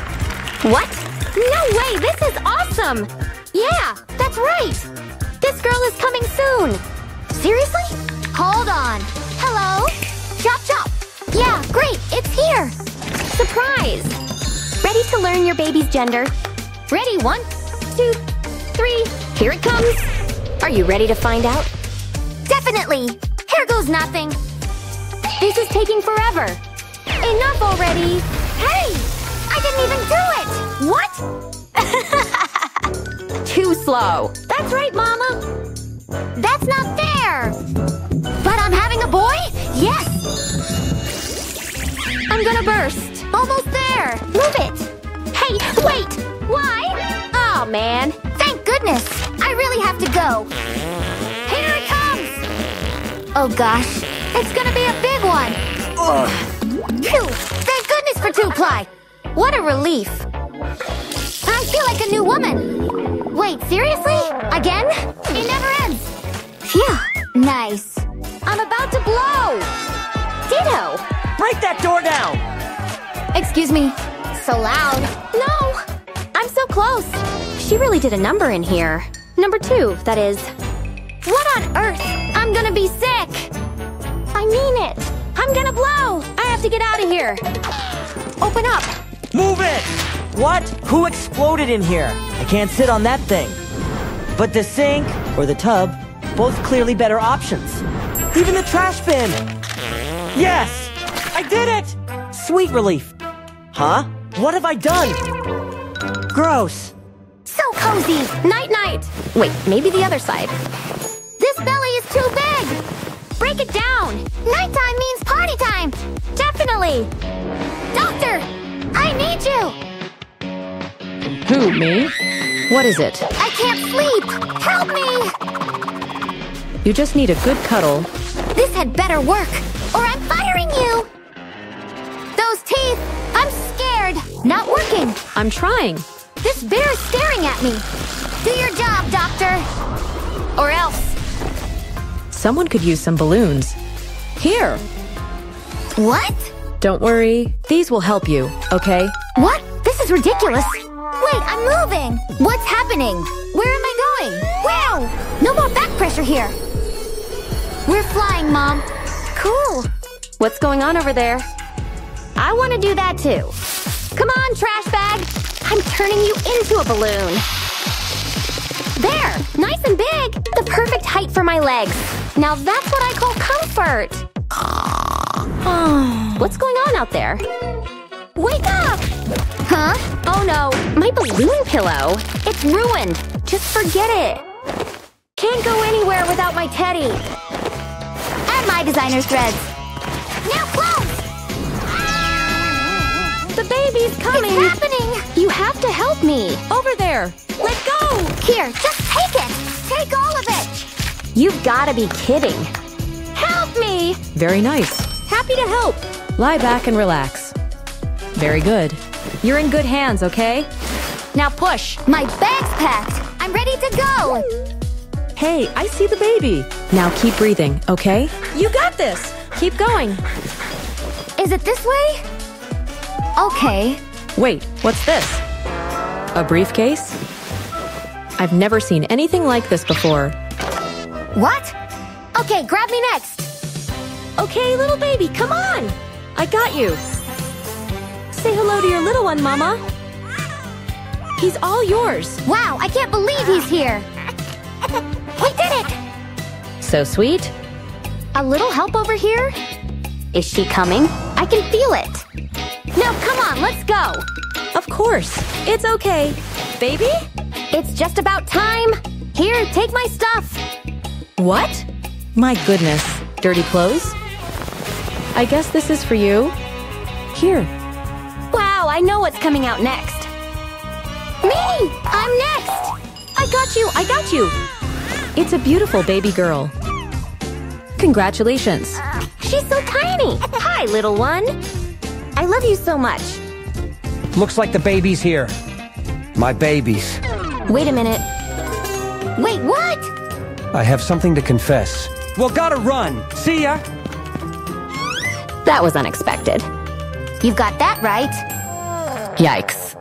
J: What?
C: No way, this is awesome! Yeah, that's right! This girl is coming soon! Seriously? Hold on. Hello? Chop chop! Yeah, great, it's here!
J: Surprise! Ready to learn your baby's gender?
C: Ready, one, two, three.
J: Here it comes! Are you ready to find out?
C: Definitely! Here goes nothing!
J: This is taking forever!
C: Enough already! Hey! I didn't even
J: do it! What? Too slow.
C: That's right, Mama! That's not fair! But I'm having a boy? Yes!
J: I'm gonna burst.
C: Almost there! Move it! Hey, wait! Why?
J: Oh, man.
C: Thank goodness! I really have to go! Here it comes! Oh gosh, it's gonna be a big one! Ugh. Phew! Thank goodness for two-ply! What a relief! I feel like a new woman! Wait, seriously? Again? It never! Nice. I'm about to blow! Ditto!
S: Break that door down!
C: Excuse me. So loud.
J: No! I'm so close. She really did a number in here. Number two, that is.
C: What on earth? I'm gonna be sick!
J: I mean it! I'm gonna blow! I have to get out of here! Open up!
S: Move it! What? Who exploded in here? I can't sit on that thing. But the sink, or the tub, both clearly better options. Even the trash bin! Yes! I did it! Sweet relief. Huh? What have I done? Gross.
C: So cozy!
J: Night-night! Wait, maybe the other side.
C: This belly is too big! Break it down! Nighttime means party time! Definitely! Doctor! I need you!
L: Who, me? What is it?
C: I can't sleep! Help me!
L: You just need a good cuddle.
C: This had better work, or I'm firing you!
H: Those teeth! I'm scared! Not working.
L: I'm trying.
H: This bear is staring at me. Do your job, Doctor. Or else.
L: Someone could use some balloons. Here.
H: What?
L: Don't worry. These will help you, okay?
H: What? This is ridiculous. Wait, I'm moving. What's happening? Where am I going? Wow! No more back pressure here. We're flying, Mom. Cool.
J: What's going on over there?
H: I want to do that too. Come on, trash bag. I'm turning you into a balloon. There, nice and big. The perfect height for my legs. Now that's what I call comfort.
J: What's going on out there?
H: Wake up! Huh?
J: Oh no, my balloon pillow. It's ruined. Just forget it. Can't go anywhere without my teddy.
H: My designer threads. Now close! Ah!
J: The baby's coming.
H: It's happening!
J: You have to help me. Over there. Let go.
H: Here, just take it! Take all of it!
J: You've gotta be kidding.
H: Help me!
L: Very nice.
J: Happy to help.
L: Lie back and relax. Very good. You're in good hands, okay?
J: Now push.
H: My bag's packed. I'm ready to go.
L: Hey, I see the baby. Now keep breathing, okay?
J: You got this.
L: Keep going.
H: Is it this way? Okay.
L: Wait, what's this? A briefcase? I've never seen anything like this before.
H: What? Okay, grab me next.
J: Okay, little baby, come on.
L: I got you. Say hello to your little one, Mama. He's all yours.
H: Wow, I can't believe he's here. we did it!
L: So sweet.
J: A little help over here? Is she coming? I can feel it. Now come on, let's go.
L: Of course. It's okay. Baby?
J: It's just about time. Here, take my stuff.
L: What? My goodness. Dirty clothes? I guess this is for you. Here.
J: Wow, I know what's coming out next.
H: Me! I'm next!
L: I got you! I got you! It's a beautiful baby girl. Congratulations.
J: She's so tiny. Hi, little one. I love you so much.
R: Looks like the baby's here. My babies.
J: Wait a minute.
H: Wait, what?
R: I have something to confess. Well, gotta run. See ya.
J: That was unexpected.
H: You've got that right.
J: Yikes.